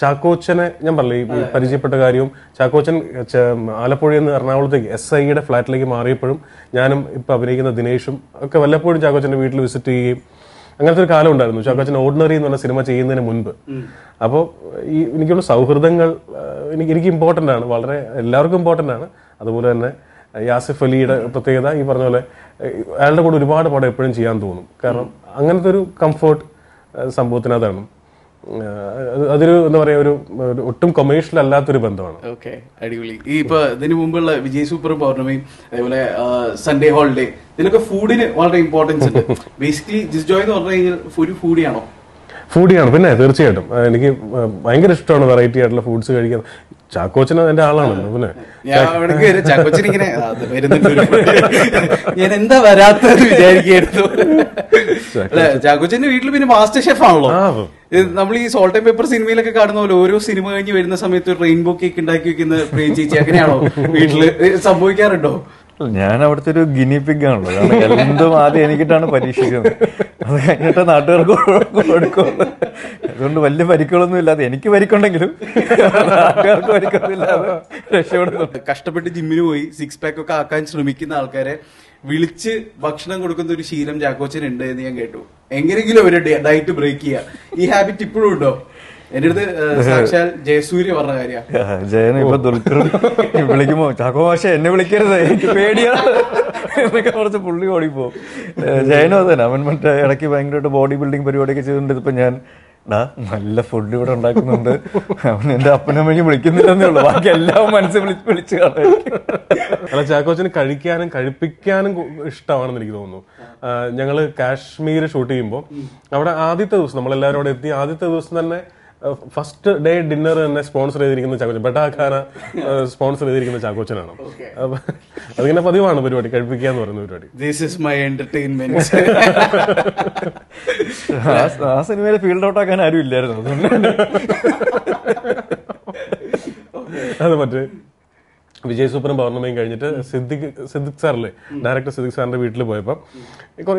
ചാക്കോച്ചനെ ഞാൻ പറഞ്ഞു ഈ പരിചയപ്പെട്ട കാര്യവും ചാക്കോച്ചൻ ആലപ്പുഴയിൽ നിന്ന് എറണാകുളത്തേക്ക് എസ് ഐയുടെ ഫ്ലാറ്റിലേക്ക് മാറിയപ്പോഴും ഞാനും ഇപ്പൊ അഭിനയിക്കുന്ന ദിനേഷും ഒക്കെ വല്ലപ്പോഴും ചാക്കോച്ചന്റെ വീട്ടിൽ വിസിറ്റ് ചെയ്യുകയും അങ്ങനത്തെ ഒരു കാലം ഉണ്ടായിരുന്നു. ചാക്കോച്ചൻ ഓർഡിനറി എന്ന് പറഞ്ഞ സിനിമ ചെയ്യുന്നതിന് മുൻപ്. അപ്പോൾ ഈ എനിക്കുള്ള സൗഹൃദങ്ങൾ എനിക്ക് എനിക്ക് ഇമ്പോർട്ടന്റ് ആണ്. വളരെ എല്ലാവർക്കും ഇമ്പോർട്ടന്റ് ആണ്. അതുപോലെ തന്നെ യാസിഫ് അലിയുടെ പ്രത്യേകത ഈ പറഞ്ഞ പോലെ അയാളുടെ കൂടെ ഒരുപാട് പടം എപ്പോഴും ചെയ്യാൻ തോന്നും. കാരണം അങ്ങനത്തെ ഒരു കംഫർട്ട് സംഭവത്തിനകത്താണ്. അതൊരു എന്താ പറയാ ഒരു ഒട്ടും കൊമേഴ്ഷ്യൽ അല്ലാത്തൊരു ബന്ധമാണ്. ഓക്കെ അടിപൊളി. ഈ ഇപ്പൊ ഇതിന് മുമ്പുള്ള വിജയ് സൂപ്പർ പൗർണമി അതേപോലെ സൺഡേ ഹോളിഡേ ഇതിലൊക്കെ ഫുഡിന് വളരെ ഇമ്പോർട്ടൻസ് ഉണ്ട്. ബേസിക്കലി ജിസ് ജോയ് എന്ന് പറഞ്ഞു കഴിഞ്ഞാൽ ഒരു ഫുഡിയാണോ ഫുഡിയാണ് പിന്നെ തീർച്ചയായിട്ടും. എനിക്ക് ഭയങ്കര ഇഷ്ടമാണ് വെറൈറ്റി ആയിട്ടുള്ള ഫുഡ്സ് കഴിക്കാൻ. ചാക്കോച്ചൻ എന്റെ ആളാണല്ലോ പിന്നെ. [LAUGHS] ഞാൻ എന്താ വരാത്തത് വിചാരിക്കായിരുന്നു ചാക്കോച്ചന്റെ വീട്ടിൽ പിന്നെ മാസ്റ്റർ ഷെഫ് ആണല്ലോ. നമ്മൾ ഈ സോൾട്ട് ആൻഡ് പേപ്പർ സിനിമയിലൊക്കെ കാണുന്ന പോലെ ഓരോ സിനിമ കഴിഞ്ഞ് വരുന്ന സമയത്ത് റെയിൻബോ കേക്ക് ഉണ്ടാക്കി വെക്കുന്ന പ്രേം ചേച്ചി അങ്ങനെയാണോ? വീട്ടിൽ സംഭവിക്കാറുണ്ടോ? ഞാൻ അവിടുത്തെ ഒരു ഗിനി പിഗ് ആണല്ലോ. കാരണം എന്തും ആദ്യം എനിക്കിട്ടാണ് പരീക്ഷിക്കുന്നത്. അത് കഴിഞ്ഞിട്ട് നാട്ടുകാർക്ക് കൊടുക്കുള്ളൂ അതുകൊണ്ട് വലിയ പരിക്കുകളൊന്നും ഇല്ലാതെ എനിക്ക് പരിക്കുണ്ടെങ്കിലും നാട്ടുകാർക്ക് പരിക്കൊന്നും ഇല്ലാതെ രക്ഷപ്പെടുന്നുണ്ട്. കഷ്ടപ്പെട്ട് ജിമ്മിന് പോയി സിക്സ് പാക്ക് ഒക്കെ ആക്കാൻ ശ്രമിക്കുന്ന ആൾക്കാരെ വിളിച്ച് ഭക്ഷണം കൊടുക്കുന്ന ഒരു ശീലം ചാക്കോച്ചൻ ഉണ്ട് എന്ന് ഞാൻ കേട്ടു. എങ്ങനെയെങ്കിലും ഒരു ഡയറ്റ് ബ്രേക്ക് ചെയ്യുക ഈ ഹാബിറ്റ് ഇപ്പോഴും ഉണ്ടോ? എന്റെ അടുത്ത് [LAUGHS] സാക്ഷാൽ ജയസൂര്യ പറഞ്ഞ കാര്യ. ജയനെ ഇപ്പൊ വിളിക്കുമ്പോ ചാക്കോ മാഷ എന്നെ വിളിക്കരുത് എനിക്ക് പേടിയാണ് എന്നൊക്കെ കുറച്ച് പുള്ളി ഓടിപ്പോ ജയനും അത് തന്നെ. അവൻ മറ്റേ ഇടയ്ക്ക് ഭയങ്കരമായിട്ട് ബോഡി ബിൽഡിംഗ് പരിപാടിയൊക്കെ ചെയ്തിട്ടുണ്ട് ഇപ്പൊ ഞാൻ നല്ല ഫുഡ് ഇവിടെ ഉണ്ടാക്കുന്നുണ്ട്. അവൻ എന്റെ അപ്പനമ്മയ്ക്ക് വിളിക്കുന്നില്ലെന്നേ ഉള്ളൂ. ബാക്കി എല്ലാം മനസ്സിൽ വിളിച്ച് വിളിച്ച് അല്ല ചാക്കോച്ചന് കഴിക്കാനും കഴിപ്പിക്കാനും ഇഷ്ടമാണെന്ന് എനിക്ക് തോന്നുന്നു. ഞങ്ങൾ കാശ്മീർ ഷൂട്ട് ചെയ്യുമ്പോൾ അവിടെ ആദ്യത്തെ ദിവസം നമ്മളെല്ലാവരും അവിടെ എത്തി. ആദ്യത്തെ ദിവസം തന്നെ ഫസ്റ്റ് ഡേ ഡിന്നർ തന്നെ സ്പോൺസർ ചെയ്തിരിക്കുന്ന ചാക്കോച്ചൻ. ബെട്ടാഖാന സ്പോൺസർ ചെയ്തിരിക്കുന്ന ചാക്കോച്ചനാണ്. അതിങ്ങനെ പതിവാണ് പരിപാടി കഴിപ്പിക്കുക എന്ന് പറയുന്ന പരിപാടി. ദിസ് ഇസ് മൈ എന്റർടൈൻമെന്റ് ആ- സിനിമയിലെ സിനിമയിൽ ഫീൽഡ് ഔട്ട് ആക്കാൻ ആരും ഇല്ലായിരുന്നു അത് മറ്റേ വിജയ് സൂപ്പറും പൗർണമയും കഴിഞ്ഞിട്ട് സിദ്ദിഖ് സിദ്ദിഖ് സാറില്ലേ? ഡയറക്ടർ സിദ്ദിഖ് സാറിന്റെ വീട്ടിൽ പോയപ്പോൾ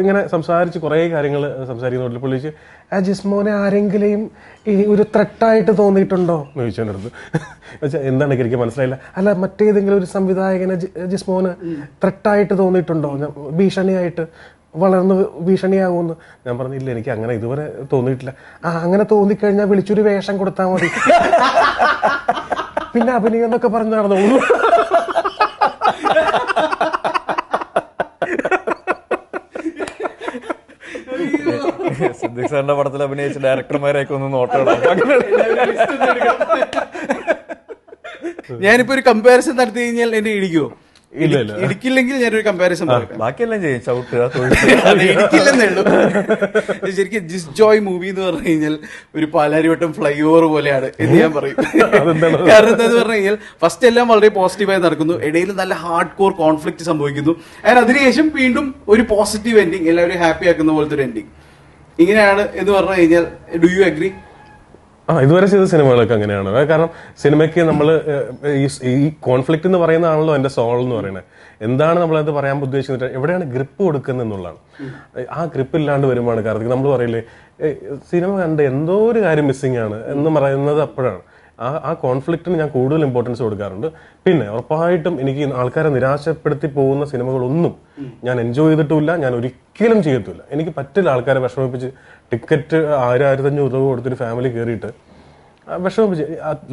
ഇങ്ങനെ സംസാരിച്ച് കുറേ കാര്യങ്ങൾ സംസാരിക്കുന്ന വീട്ടിൽ പുള്ളി ചോദിച്ചു, ആ ജിസ്മോനെ ആരെങ്കിലും ഈ ഒരു ത്രട്ടായിട്ട് തോന്നിയിട്ടുണ്ടോ? എന്ന് ചോദിച്ചു അടുത്ത് [LAUGHS] വെച്ചാൽ എന്താണ് എനിക്ക് മനസ്സിലായില്ല. അല്ല മറ്റേതെങ്കിലും ഒരു സംവിധായകനെ ജിസ്മോന് ത്രട്ടായിട്ട് തോന്നിയിട്ടുണ്ടോ? ഭീഷണിയായിട്ട് വളർന്ന് ഭീഷണിയാകുമെന്ന് ഞാൻ പറഞ്ഞില്ല എനിക്ക് അങ്ങനെ ഇതുവരെ തോന്നിയിട്ടില്ല. ആ അങ്ങനെ തോന്നിക്കഴിഞ്ഞാൽ വിളിച്ചൊരു വേഷം കൊടുത്താൽ മതി. [LAUGHS] പിന്നെ അഭിനയം എന്നൊക്കെ പറഞ്ഞു നടന്നോളൂ. സിദ്ദിഖ് സാറിന്റെ പടത്തിൽ അഭിനയിച്ച ഡയറക്ടർമാരെയൊക്കെ ഒന്ന് നോട്ടം ഞാനിപ്പോ ഒരു കമ്പാരിസൺ നടത്തി കഴിഞ്ഞാൽ എന്നെ ഇല്ല. ഇടിക്കില്ലെങ്കിൽ ഞാനൊരു കമ്പാരിസൺ ബാക്കിയെല്ലാം ചെയ്യും. ചവിട്ട് [LAUGHS] ഇടിക്കില്ലെന്നേ ഉള്ളൂ. ശരിക്കും ജിസ് ജോയ് മൂവി എന്ന് പറഞ്ഞു കഴിഞ്ഞാൽ ഒരു പാലാരിവട്ടം ഫ്ലൈ ഓവർ പോലെയാണ് എന്ന് ഞാൻ പറയും. കാരണം എന്താന്ന് പറഞ്ഞു കഴിഞ്ഞാൽ ഫസ്റ്റ് എല്ലാം വളരെ പോസിറ്റീവായി നടക്കുന്നു. ഇടയിൽ നല്ല ഹാർഡ് കോർ കോൺഫ്ലിക്ട് സംഭവിക്കുന്നു. ആൻഡ് അതിനുശേഷം വീണ്ടും ഒരു പോസിറ്റീവ് എൻഡിങ് എല്ലാവരും ഹാപ്പി ആക്കുന്ന പോലത്തെ ഒരു എൻഡിങ് ഇങ്ങനെയാണ് എന്ന് പറഞ്ഞു കഴിഞ്ഞാൽ ഡു യു അഗ്രി ആ ഇതുവരെ ചെയ്ത സിനിമകളൊക്കെ അങ്ങനെയാണ്. കാരണം സിനിമയ്ക്ക് നമ്മൾ ഈ കോൺഫ്ലിക്റ്റ് എന്ന് പറയുന്നതാണല്ലോ എന്റെ സോൾ എന്ന് പറയുന്നത്. എന്താണ് നമ്മളത് പറയാൻ ഉദ്ദേശിക്കുന്നത്? എവിടെയാണ് ഗ്രിപ്പ് കൊടുക്കുന്നത് എന്നുള്ളതാണ് ആ ഗ്രിപ്പ് ഇല്ലാണ്ട് വരുമ്പോൾ കാരണം നമ്മൾ പറയില്ലേ സിനിമ കണ്ട് എന്തോ ഒരു കാര്യം മിസ്സിംഗ് ആണ് എന്ന് പറയുന്നത് അപ്പോഴാണ്. ആ ആ കോൺഫ്ലിക്റ്റിന് ഞാൻ കൂടുതൽ ഇമ്പോർട്ടൻസ് കൊടുക്കാറുണ്ട്. പിന്നെ ഉറപ്പായിട്ടും എനിക്ക് ആൾക്കാരെ നിരാശപ്പെടുത്തി പോകുന്ന സിനിമകളൊന്നും ഞാൻ എൻജോയ് ചെയ്തിട്ടില്ല ഞാൻ ഒരിക്കലും ചെയ്യത്തില്ല. എനിക്ക് പറ്റില്ല ആൾക്കാരെ വിഷമിപ്പിച്ച് ടിക്കറ്റ് ആയിരം ആയിരത്തഞ്ഞൂറ് രൂപ കൊടുത്തൊരു ഫാമിലി കയറിയിട്ട് വിഷമിപ്പിച്ച്.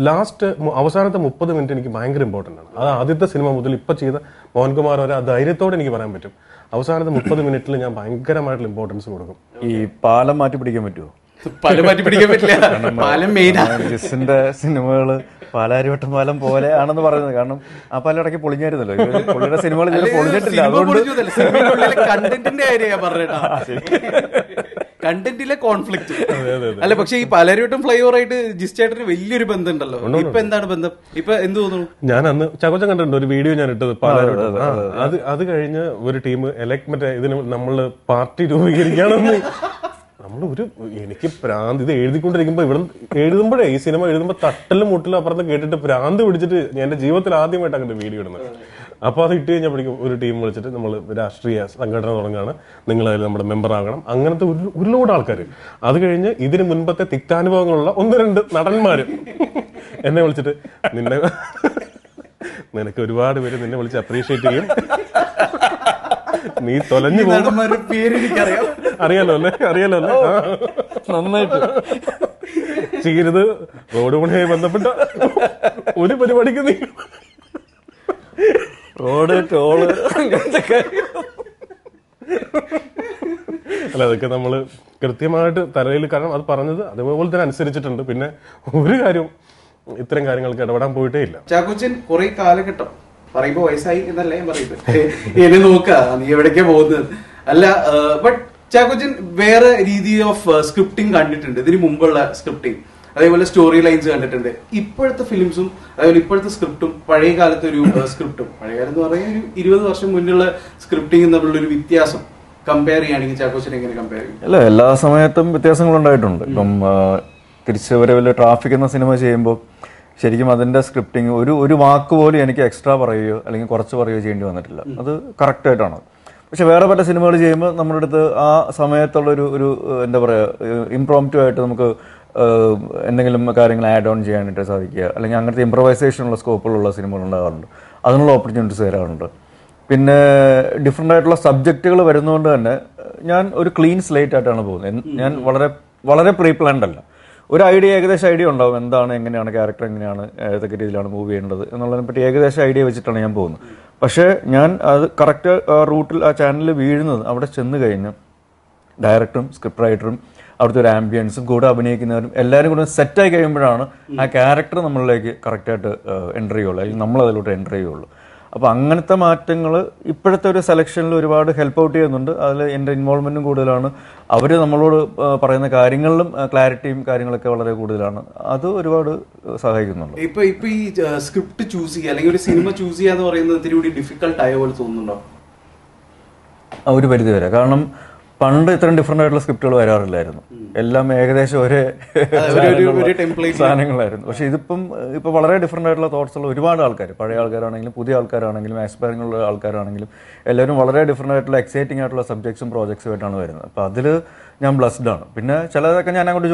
ലാസ്റ്റ് അവസാനത്തെ മുപ്പത് മിനിറ്റ് എനിക്ക് ഭയങ്കര ഇമ്പോർട്ടന്റ് ആണ്. അത് ആദ്യത്തെ സിനിമ മുതൽ ഇപ്പം ചെയ്ത മോഹൻകുമാർ വരെ ആ ധൈര്യത്തോടെ എനിക്ക് പറയാൻ പറ്റും. അവസാനത്തെ മുപ്പത് മിനിറ്റിൽ ഞാൻ ഭയങ്കരമായിട്ടുള്ള ഇമ്പോർട്ടൻസ് കൊടുക്കും. ഈ പാലം മാറ്റി പിടിക്കാൻ പറ്റുമോ പാലം മാറ്റി പിടിക്കാൻ പറ്റില്ല. പാലം ജിസിന്റെ സിനിമകൾ പാലാരിവട്ടം പാലം പോലെ ആണെന്ന് പറയുന്നത്. കാരണം ആ പാലം ഇടയ്ക്ക് പൊളിഞ്ഞായിരുന്നല്ലോ. പുള്ളിയുടെ സിനിമകൾ പൊളിഞ്ഞിട്ടില്ല. അതുകൊണ്ട് കണ്ടന്റിന്റെ കാര്യം പറഞ്ഞേട്ടാ കണ്ടന്റിലെ കോൺഫ്ലിക്റ്റ് അല്ല പക്ഷെ ഈ പലരോട്ടും ഫ്ലൈഓവർ ആയിട്ട് ജിസ് ചേട്ടന് വലിയൊരു ബന്ധം ഉണ്ടല്ലോ ഇപ്പൊ എന്താണ് ബന്ധം? ഇപ്പൊ എന്ത് തോന്നുന്നു? ഞാൻ അന്ന് ചാക്കോച്ചൻ കണ്ടിട്ടുണ്ട് ഒരു വീഡിയോ ഞാൻ ഇട്ടത് പാലാരോട്. അത് അത് കഴിഞ്ഞ് ഒരു ടീം എലക്ട് മറ്റേ ഇതിന് നമ്മൾ പാർട്ടി രൂപീകരിക്കുകയാണെന്ന്. നമ്മൾ ഒരു എനിക്ക് പ്രാന്ത് ഇത് എഴുതിക്കൊണ്ടിരിക്കുമ്പോ ഇവിടെ എഴുതുമ്പോഴേ ഈ സിനിമ എഴുതുമ്പോ തട്ടലും മുട്ടലും അപ്പുറത്ത് കേട്ടിട്ട് പ്രാന്ത് പിടിച്ചിട്ട് ഞാൻ എന്റെ ജീവിതത്തിൽ ആദ്യമായിട്ട് അങ്ങനെ വീഡിയോ ഇടുന്നത്. അപ്പൊ അത് ഇട്ട് കഴിഞ്ഞപ്പോഴേക്കും ഒരു ടീം വിളിച്ചിട്ട് നമ്മൾ രാഷ്ട്രീയ സംഘടന തുടങ്ങുകയാണ് നിങ്ങൾ അതിൽ നമ്മുടെ മെമ്പർ ആകണം. അങ്ങനത്തെ ഒരു ഒരുപാട് ലോഡ് ആൾക്കാർ അത് കഴിഞ്ഞ് ഇതിന് മുൻപത്തെ തിക്താനുഭവങ്ങളുള്ള ഒന്ന് രണ്ട് നടന്മാര്. എന്നെ വിളിച്ചിട്ട് നിന്നെ നിനക്ക് ഒരുപാട് പേര് നിന്നെ വിളിച്ച് അപ്രീഷിയേറ്റ് ചെയ്യും. നീ തൊലഞ്ഞു പോകും. അറിയാലോ അല്ലേ? അറിയാലോ അല്ലേ? നന്നായിട്ട്. ചെയ്യരുത്. റോഡ് പണിയായി ബന്ധപ്പെട്ട ഒരു പരിപാടിക്ക് നീ റോഡ് ടോൾ അങ്ങനത്തെ അല്ല അതൊക്കെ നമ്മൾ കൃത്യമായിട്ട് തലയിൽ കാരണം അത് പറഞ്ഞത് അതേപോലെ തന്നെ അനുസരിച്ചിട്ടുണ്ട്. പിന്നെ ഒരു കാര്യം ഇത്തരം കാര്യങ്ങൾക്ക് ഇടപെടാൻ പോയിട്ടേ ഇല്ല. ചാക്കോച്ചൻ കുറെ കാലഘട്ടം പറയുമ്പോ വയസ്സായി എന്നല്ലേ ഞാൻ പറയുന്നത്. എന്നെ നോക്ക നീ എവിടേക്കാ പോകുന്നത്. അല്ല ബട്ട് ചാക്കോച്ചൻ വേറെ രീതി ഓഫ് സ്ക്രിപ്റ്റിംഗ് കണ്ടിട്ടുണ്ട്. ഇതിന് മുമ്പുള്ള സ്ക്രിപ്റ്റിംഗ് അതേപോലെ സ്റ്റോറി ലൈൻസ് കണ്ടിട്ടുണ്ട്. ഇപ്പോഴത്തെ ഫിലിംസും അതേപോലെ ഇപ്പോഴത്തെ സ്ക്രിപ്റ്റും പഴയ കാലത്തെ ഒരു സ്ക്രിപ്റ്റും പഴയ കാലം എന്ന് പറയാൻ ഒരു ഇരുപത് വർഷം മുന്നുള്ള സ്ക്രിപ്റ്റിംഗ് തമ്മിലുള്ള ഒരു വ്യത്യാസം. കമ്പയർ ചെയ്യുകയാണെങ്കിൽ ചാക്കോച്ചിനെ എങ്ങനെ കമ്പയർ ചെയ്യും? അല്ല എല്ലാ സമയത്തും വ്യത്യാസങ്ങളുണ്ടായിട്ടുണ്ട് ഇപ്പം ആ, തിരിച്ച് ട്രാഫിക് എന്ന സിനിമ ചെയ്യുമ്പോൾ ശരിക്കും അതിന്റെ സ്ക്രിപ്റ്റിംഗ് ഒരു ഒരു വാക്ക് പോലും എനിക്ക് എക്സ്ട്രാ പറയുകയോ അല്ലെങ്കിൽ കുറച്ച് പറയുകയോ ചെയ്യേണ്ടി വന്നിട്ടില്ല. അത് കറക്റ്റ് ആയിട്ടാണ്. പക്ഷെ വേറെ പല സിനിമകൾ ചെയ്യുമ്പോൾ നമ്മുടെ അടുത്ത് ആ സമയത്തുള്ള ഒരു ഒരു എന്താ പറയുക ഇംപ്രോംറ്റു ആയിട്ട് നമുക്ക് എന്തെങ്കിലും കാര്യങ്ങൾ ആഡ് ഓൺ ചെയ്യാനായിട്ട് സാധിക്കുക. അല്ലെങ്കിൽ അങ്ങനത്തെ ഇംപ്രവൈസേഷനുള്ള സ്കോപ്പുള്ള സിനിമകൾ ഉണ്ടാകാറുണ്ട്. അതിനുള്ള ഓപ്പർച്യൂണിറ്റീസ് വരാറുണ്ട്. പിന്നെ ഡിഫറെന്റ് ആയിട്ടുള്ള സബ്ജക്റ്റുകൾ വരുന്നതുകൊണ്ട് തന്നെ ഞാൻ ഒരു ക്ലീൻ സ്ലേറ്റ് ആയിട്ടാണ് പോകുന്നത്. ഞാൻ വളരെ വളരെ പ്രീ പ്ലാൻഡ് അല്ല. ഒരു ഐഡിയ ഏകദേശം ഐഡിയ ഉണ്ടാവും. എന്താണ് എങ്ങനെയാണ് ക്യാരക്ടർ എങ്ങനെയാണ് ഏതൊക്കെ രീതിയിലാണ് മൂവ് ചെയ്യേണ്ടത് എന്നുള്ളതിനെ പറ്റി ഏകദേശം ഐഡിയ വെച്ചിട്ടാണ് ഞാൻ പോകുന്നത്. പക്ഷേ ഞാൻ അത് കറക്റ്റ് റൂട്ടിൽ ആ ചാനലിൽ വീഴുന്നത് അവിടെ ചെന്ന് കഴിഞ്ഞ് ഡയറക്ടറും സ്ക്രിപ്റ്റ് റൈറ്ററും അവിടുത്തെ ഒരു ആംബിയൻസും കൂടെ അഭിനയിക്കുന്നവരും എല്ലാവരും കൂടെ സെറ്റായി കഴിയുമ്പോഴാണ് ആ ക്യാരക്ടർ നമ്മളിലേക്ക് കറക്റ്റായിട്ട് എന്റർ ചെയ്യുള്ളൂ. അല്ലെങ്കിൽ നമ്മൾ അതിലോട്ട് എന്റർ ചെയ്യുള്ളൂ. അപ്പോൾ അങ്ങനത്തെ മാറ്റങ്ങൾ ഇപ്പോഴത്തെ ഒരു സെലക്ഷനിൽ ഒരുപാട് ഹെൽപ്പ് ഔട്ട് ചെയ്യുന്നുണ്ട്. അതിൽ എന്റെ ഇൻവോൾവ്മെന്റും കൂടുതലാണ്. അവർ നമ്മളോട് പറയുന്ന കാര്യങ്ങളിലും ക്ലാരിറ്റിയും കാര്യങ്ങളൊക്കെ വളരെ കൂടുതലാണ്. അത് ഒരുപാട് സഹായിക്കുന്നുണ്ട്. ഇപ്പോൾ ഇപ്പോൾ ഈ സ്ക്രിപ്റ്റ് ചൂസ് ചെയ്യുക അല്ലെങ്കിൽ ഒരു സിനിമ ചൂസ് ചെയ്യുക എന്ന് പറയുന്നത് ഇത്തിരി കൂടി ഡിഫിക്കൽട്ട് ആയ പോലെ തോന്നുന്നുണ്ടോ? ഒരു പരിധി വരെ. കാരണം പണ്ട് ഇത്രയും ഡിഫറെന്റ് ആയിട്ടുള്ള സ്ക്രിപ്റ്റുകൾ വരാറില്ലായിരുന്നു. എല്ലാം ഏകദേശം ഒരേ സാധനങ്ങളായിരുന്നു. പക്ഷെ ഇതിപ്പം ഇപ്പൊ വളരെ ഡിഫറെന്റ് ആയിട്ടുള്ള തോട്ട്സ് ഉള്ള ഒരുപാട് ആൾക്കാർ പഴയ ആൾക്കാരാണെങ്കിലും പുതിയ ആൾക്കാരാണെങ്കിലും ആസ്പയറിംഗ് ഉള്ള ആൾക്കാരാണെങ്കിലും എല്ലാവരും വളരെ ഡിഫറെന്റ് ആയിട്ടുള്ള എക്സൈറ്റിംഗ് ആയിട്ടുള്ള സബ്ജക്ട്സും പ്രോജക്ട്സും ആയിട്ടാണ് വരുന്നത്. അപ്പോൾ അതിൽ ഞാൻ ബ്ലസ്ഡ് ആണ്. പിന്നെ ചിലതൊക്കെ ഞാൻ അങ്ങോട്ട്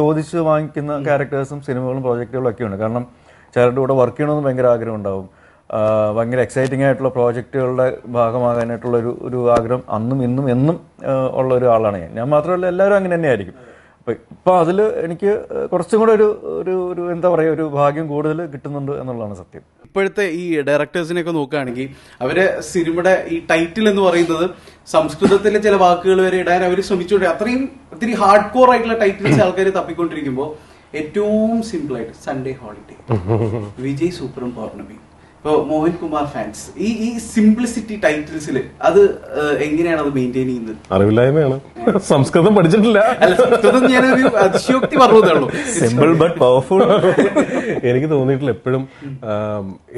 ചോദിച്ച് വാങ്ങിക്കുന്ന ക്യാരക്ടേഴ്സും സിനിമകളും പ്രോജക്റ്റുകളും ഒക്കെ ഉണ്ട്. കാരണം ചിലരുടെ കൂടെ വർക്ക് ചെയ്യണമെന്ന് ഭയങ്കര ആഗ്രഹം ഉണ്ടാവും. ഭയങ്കര എക്സൈറ്റിംഗ് ആയിട്ടുള്ള പ്രോജക്റ്റുകളുടെ ഭാഗമാകാനായിട്ടുള്ള ഒരു ഒരു ആഗ്രഹം അന്നും ഇന്നും എന്നും ഉള്ള ഒരു ആളാണ് ഞാൻ. ഞാൻ മാത്രമല്ല എല്ലാവരും അങ്ങനെ തന്നെയായിരിക്കും. അപ്പം ഇപ്പം അതിൽ എനിക്ക് കുറച്ചും കൂടെ ഒരു ഒരു ഒരു എന്താ പറയുക ഒരു ഭാഗ്യം കൂടുതൽ കിട്ടുന്നുണ്ട് എന്നുള്ളതാണ് സത്യം. ഇപ്പോഴത്തെ ഈ ഡയറക്ടേഴ്സിനെയൊക്കെ നോക്കുകയാണെങ്കിൽ അവരെ സിനിമയുടെ ഈ ടൈറ്റിൽ എന്ന് പറയുന്നത് സംസ്കൃതത്തിലെ ചില വാക്കുകൾ വരെ ഇടാൻ അവർ ശ്രമിച്ചുകൊണ്ട് അത്രയും ഒത്തിരി ഹാർഡ് കോർ ആയിട്ടുള്ള ടൈറ്റിൽസ് ആൾക്കാർ തപ്പിക്കൊണ്ടിരിക്കുമ്പോൾ ഏറ്റവും സിമ്പിൾ ആയിട്ട് സൺഡേ ഹോളിഡേ വിജയ് സൂപ്രം പൗർണമി. ഇപ്പൊ മോഹൻകുമാർ ഫാൻസ് ഈ ഈ സിംപ്ലിസിറ്റി ടൈറ്റിൽസിൽ അത് എങ്ങനെയാണ് അത് മെയിന്റെയിൻ ചെയ്യുന്നത്? അറിവില്ലായ്മയാണ്. സംസ്കൃതം പഠിച്ചിട്ടില്ല. അല്ല സംസ്കൃതം ഞാനൊരു അതിശയോക്തി പറഞ്ഞതേ സിമ്പിൾ ബട്ട് പവർഫുൾ എനിക്ക് തോന്നിയിട്ടില്ല എപ്പോഴും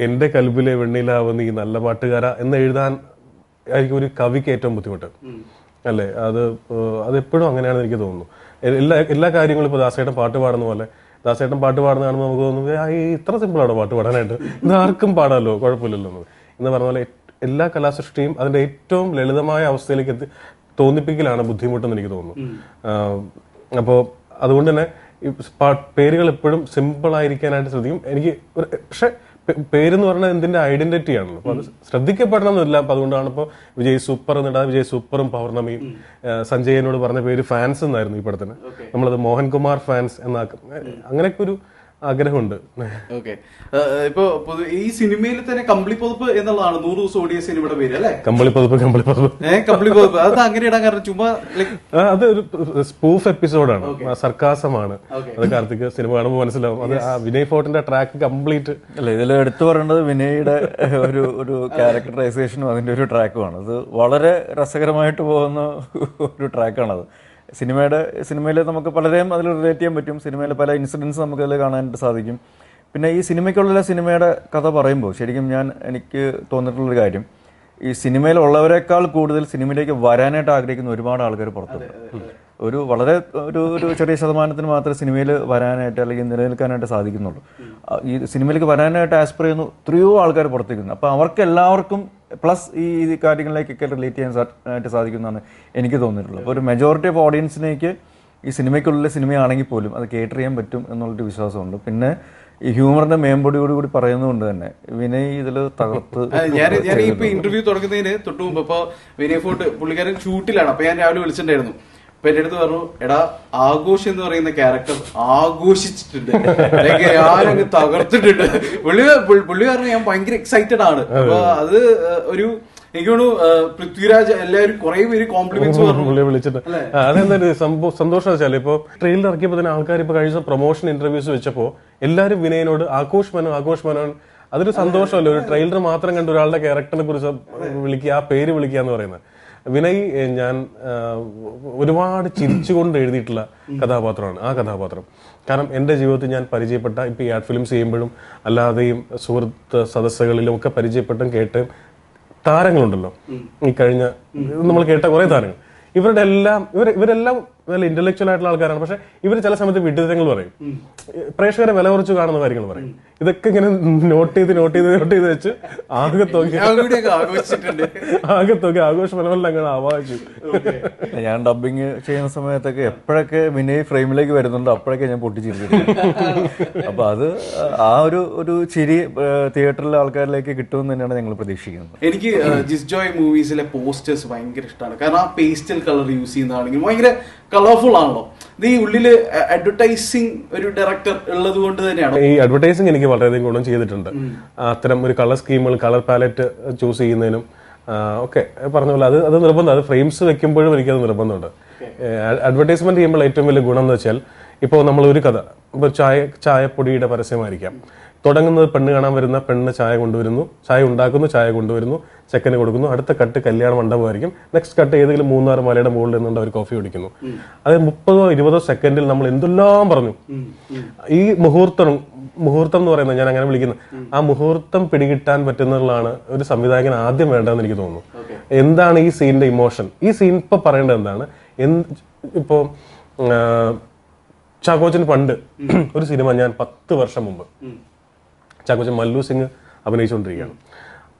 എന്റെ കൽബിലെ വെണ്ണിലാവുന്ന ഈ നല്ല പാട്ടുകാര എന്ന് എഴുതാൻ ആയിരിക്കും ഒരു കവിക്ക് ഏറ്റവും ബുദ്ധിമുട്ട്. അല്ലേ? അത് അതെപ്പോഴും അത് എപ്പോഴും അങ്ങനെയാണെന്ന് എനിക്ക് തോന്നുന്നു. എല്ലാ എല്ലാ കാര്യങ്ങളും ഇപ്പൊ ദാസേട്ടൻ പാട്ട് പാടുന്ന പോലെ ദാസേട്ടൻ പാട്ട് പാടുന്ന കാണുമ്പോൾ നമുക്ക് തോന്നുന്നു "ആ, ഈ ഇത്ര സിമ്പിളാണ് പാട്ട് പാടാനായിട്ട്? ഇത് ആർക്കും പാടാമല്ലോ കുഴപ്പമില്ലല്ലോ എന്ന്. എന്ന് പറഞ്ഞ പോലെ എല്ലാ കലാസൃഷ്ടിയും അതിന്റെ ഏറ്റവും ലളിതമായ അവസ്ഥയിലേക്ക് എത്തി തോന്നിപ്പിക്കലാണ് ബുദ്ധിമുട്ടെന്ന് എനിക്ക് തോന്നുന്നു. അപ്പോൾ അതുകൊണ്ട് തന്നെ പേരുകൾ എപ്പോഴും സിമ്പിൾ ആയിരിക്കാനായിട്ട് ശ്രദ്ധിക്കും. എനിക്ക് പക്ഷെ പേരെന്ന് പറഞ്ഞാൽ എന്തിന്റെ ഐഡന്റിറ്റി ആണല്ലോ? അപ്പൊ അത് ശ്രദ്ധിക്കപ്പെടണം എന്നില്ല അപ്പൊ അതുകൊണ്ടാണ് ഇപ്പൊ വിജയ് സൂപ്പർ എന്നിടാ വിജയ് സൂപ്പറും പൗർണമിയും സഞ്ജയനോട് പറഞ്ഞ പേര് ഫാൻസ് എന്നായിരുന്നു ഈ പടത്തിന് നമ്മളത് മോഹൻകുമാർ ഫാൻസ് എന്നാക്കും അങ്ങനെയൊക്കെ ഒരു ആഗ്രഹമുണ്ട്. ഓക്കെ. ഇപ്പൊ ഈ സിനിമയിൽ തന്നെ കമ്പിളി പൊതുപ്പ് എന്നുള്ളതാണ്. നൂറ് ദിവസം ഓടിയ സിനിമയുടെ പേര് അല്ലേ? കമ്പിളി പതിപ്പ് കമ്പിളി പതിപ്പ് ഏഹ് കമ്പിളി പൊതുപ്പ് അത് അങ്ങനെ ഇടാൻ കാരണം? ചുമ്മാ ലൈക്ക് അത് ഒരു സ്പൂഫ് എപ്പിസോഡാണ്. സർക്കാസമാണ്. അത് കാർത്തിക് സിനിമ കാണുമ്പോൾ മനസ്സിലാവും. അത് ആ വിനയ് ഫോർട്ടിന്റെ ട്രാക്ക് കംപ്ലീറ്റ് അല്ല ഇതിൽ എടുത്തു പറയേണ്ടത് വിനയുടെ ഒരു ഒരു ക്യാരക്ടറൈസേഷനും അതിന്റെ ഒരു ട്രാക്കുമാണ് അത് വളരെ രസകരമായിട്ട് പോകുന്ന ഒരു ട്രാക്കാണത് സിനിമയുടെ സിനിമയിൽ നമുക്ക് പലരെയും അതിൽ റിലേറ്റ് ചെയ്യാൻ പറ്റും. സിനിമയിലെ പല ഇൻസിഡൻസ് നമുക്ക് അതിൽ കാണാനായിട്ട് സാധിക്കും. പിന്നെ ഈ സിനിമയ്ക്കുള്ള സിനിമയുടെ കഥ പറയുമ്പോൾ ശരിക്കും ഞാൻ എനിക്ക് തോന്നിയിട്ടുള്ളൊരു കാര്യം. ഈ സിനിമയിലുള്ളവരെക്കാൾ കൂടുതൽ സിനിമയിലേക്ക് വരാനായിട്ട് ആഗ്രഹിക്കുന്ന ഒരുപാട് ആൾക്കാർ പുറത്തുണ്ട്. ഒരു വളരെ ഒരു ഒരു ചെറിയ ശതമാനത്തിന് മാത്രമേ സിനിമയിൽ വരാനായിട്ട് അല്ലെങ്കിൽ നിലനിൽക്കാനായിട്ട് സാധിക്കുന്നുള്ളൂ. ഈ സിനിമയിലേക്ക് വരാനായിട്ട് ആസ്പർ ചെയ്യുന്ന എത്രയോ ആൾക്കാർ പുറത്തേക്കുന്നു അപ്പോൾ അവർക്ക് എല്ലാവർക്കും പ്ലസ് ഈ കാര്യങ്ങളിലേക്കൊക്കെ റിലേറ്റ് ചെയ്യാൻ ആയിട്ട് സാധിക്കുന്നതാണ് എനിക്ക് തോന്നിയിട്ടുള്ളത്. അപ്പോൾ ഒരു മെജോറിറ്റി ഓഫ് ഓഡിയൻസിനേക്ക് ഈ സിനിമയ്ക്കുള്ളിലെ സിനിമയാണെങ്കിൽ പോലും അത് കേറ്റർ ചെയ്യാൻ പറ്റും എന്നുള്ളൊരു വിശ്വാസമുണ്ട്. പിന്നെ ഈ ഹ്യൂമറിന്റെ മേമ്പൊടിയോട് കൂടി പറയുന്നതുകൊണ്ട് തന്നെ വിനയ് ഇതിൽ തകർത്ത് ഞാൻ ഞാൻ ഇപ്പൊ ഇന്റർവ്യൂ തുടങ്ങുന്നതിന് തൊട്ട് മുമ്പ് ഇപ്പൊ വിനയ് ഫോർട്ട് പുള്ളിക്കാരൻ ഷൂട്ടിലാണ്. അപ്പൊ ഞാൻ രാവിലെ വിളിച്ചിട്ടുണ്ടായിരുന്നു. അപ്പൊ എന്റെ അടുത്ത് പറഞ്ഞു എടാ ആഘോഷ് എന്ന് പറയുന്ന ക്യാരക്ടർ ആഘോഷിച്ചിട്ടുണ്ട്. അല്ലെങ്കിൽ ഞാനങ്ങ് തകർത്തിട്ടുണ്ട്. പുള്ളി പുള്ളി- കാരണം ഞാൻ ഭയങ്കര എക്സൈറ്റഡ് ആണ്. അപ്പൊ അത് ഒരു എനിക്ക് തോന്നുന്നു പൃഥ്വിരാജ് എല്ലാവരും കുറെ പേര് കോംപ്ലിമെന്റ്സ് പറഞ്ഞു. വിളിച്ചിട്ട്. അതെന്താ സന്തോഷം വെച്ചാൽ ഇപ്പൊ ട്രെയിലർ ഇറക്കിയപ്പോ തന്നെ ആൾക്കാർ ഇപ്പൊ കഴിഞ്ഞ പ്രൊമോഷൻ ഇന്റർവ്യൂസ് വെച്ചപ്പോ എല്ലാരും വിനയനോട് ആഘോഷ് മനോ ആഘോഷ് മനോ അതൊരു സന്തോഷമല്ലേ? ഒരു ട്രെയിലർ മാത്രം കണ്ട് ഒരാളുടെ ക്യാരക്ടറിനെ കുറിച്ച് വിളിക്കുക ആ പേര് വിളിക്കുക എന്ന് പറയുന്നത്. വിനയ് ഞാൻ ഒരുപാട് ചിരിച്ചുകൊണ്ട് എഴുതിയിട്ടുള്ള കഥാപാത്രമാണ് ആ കഥാപാത്രം. കാരണം എന്റെ ജീവിതത്തിൽ ഞാൻ പരിചയപ്പെട്ട ഇപ്പൊ ഈ ആർട്ട് ഫിലിംസ് ചെയ്യുമ്പോഴും അല്ലാതെയും സുഹൃത്ത് സദസ്സുകളിലും ഒക്കെ പരിചയപ്പെട്ടും കേട്ടും താരങ്ങളുണ്ടല്ലോ. ഈ കഴിഞ്ഞ നമ്മൾ കേട്ട കുറേ താരങ്ങൾ. ഇവരുടെ എല്ലാം ഇവർ ഇവരെല്ലാം നല്ല ഇന്റലക്ച്വൽ ആയിട്ടുള്ള ആൾക്കാരാണ്. പക്ഷെ ഇവർ ചില സമയത്ത് വിഡിതങ്ങൾ പറയും. പ്രേക്ഷകരെ വില കുറച്ച് കാണുന്ന കാര്യങ്ങൾ പറയും. ഇതൊക്കെ ഇങ്ങനെ നോട്ട് ചെയ്ത് നോട്ട് ചെയ്ത് നോട്ട് ചെയ്ത് വെച്ച് ആകെ തോക്കി. ആകെ തോക്കി. ആഘോഷ മനോഹരം അങ്ങനെ ആവാഹിച്ചു. ഞാൻ ഡബിങ് ചെയ്യുന്ന സമയത്തൊക്കെ എപ്പോഴൊക്കെ വിനയ് ഫ്രെയിമിലേക്ക് വരുന്നുണ്ടോ അപ്പോഴൊക്കെ ഞാൻ പൊട്ടിച്ചിരിക്കുന്നു അപ്പൊ അത് ആ ഒരു ഒരു ചിരി തിയേറ്ററിലെ ആൾക്കാരിലേക്ക് കിട്ടുമെന്ന് തന്നെയാണ് ഞങ്ങൾ പ്രതീക്ഷിക്കുന്നത്. എനിക്ക് ജിസ്ജോയ് മൂവീസിലെ പോസ്റ്റേഴ്സ് ഭയങ്കര ഇഷ്ടമാണ് കാരണം ആ പേസ്റ്റൽ കളർ യൂസ് ചെയ്യുന്നതാണെങ്കിൽ ഭയങ്കര കളർഫുൾ ആണല്ലോ. ഇത് ഈ ഉള്ളിൽ അഡ്വർടൈസിങ് ഒരു ഡയറക്ടർ ഉള്ളത് കൊണ്ട് തന്നെയാണ്? ഈ അഡ്വർടൈസിങ് എനിക്ക് വളരെയധികം ഗുണം ചെയ്തിട്ടുണ്ട്. അത്തരം ഒരു കളർ സ്കീമുകൾ കളർ പാലറ്റ് ചൂസ് ചെയ്യുന്നതിനും ഒക്കെ പറഞ്ഞ പോലെ അത് അത് നിർബന്ധം. അത് ഫ്രെയിംസ് വെക്കുമ്പോഴും എനിക്കത് നിർബന്ധമുണ്ട്. അഡ്വർടൈസ്മെന്റ് ചെയ്യുമ്പോൾ ഏറ്റവും വലിയ ഗുണം എന്ന് വെച്ചാൽ ഇപ്പോൾ നമ്മൾ ഒരു കഥ ഇപ്പോൾ ചായ ചായപ്പൊടിയുടെ പരസ്യമായിരിക്കാം. തുടങ്ങുന്നത് പെണ്ണ് കാണാൻ വരുന്ന പെണ്ണ് ചായ കൊണ്ടുവരുന്നു ചായ ഉണ്ടാക്കുന്നു ചായ കൊണ്ടുവരുന്നു. ചെക്കന് കൊടുക്കുന്നു. അടുത്ത കട്ട് കല്യാണ മണ്ഡപമായിരിക്കും. നെക്സ്റ്റ് കട്ട് ഏതെങ്കിലും മൂന്നാറ് മലയുടെ മുകളിൽ നിന്നുകൊണ്ട് അവർ കോഫി കുടിക്കുന്നു. അത് മുപ്പതോ ഇരുപതോ സെക്കൻഡിൽ നമ്മൾ എന്തെല്ലാം പറഞ്ഞു. ഈ മുഹൂർത്തം മുഹൂർത്തം എന്ന് പറയുന്നത് ഞാൻ അങ്ങനെ വിളിക്കുന്നത് ആ മുഹൂർത്തം പിടികിട്ടാൻ പറ്റുന്നതാണ് ഒരു സംവിധായകൻ ആദ്യം വേണ്ടതെന്ന് എനിക്ക് തോന്നുന്നു. എന്താണ് ഈ സീനിന്റെ ഇമോഷൻ ഈ സീൻ ഇപ്പൊ പറയേണ്ടത് എന്താണ്? എന്ത് ഇപ്പോ ചാക്കോച്ചൻ പണ്ട് ഒരു സിനിമ ഞാൻ പത്ത് വർഷം മുമ്പ് ചാക്കോച്ചൻ മല്ലു സിംഗ് അഭിനയിച്ചുകൊണ്ടിരിക്കുകയാണ്.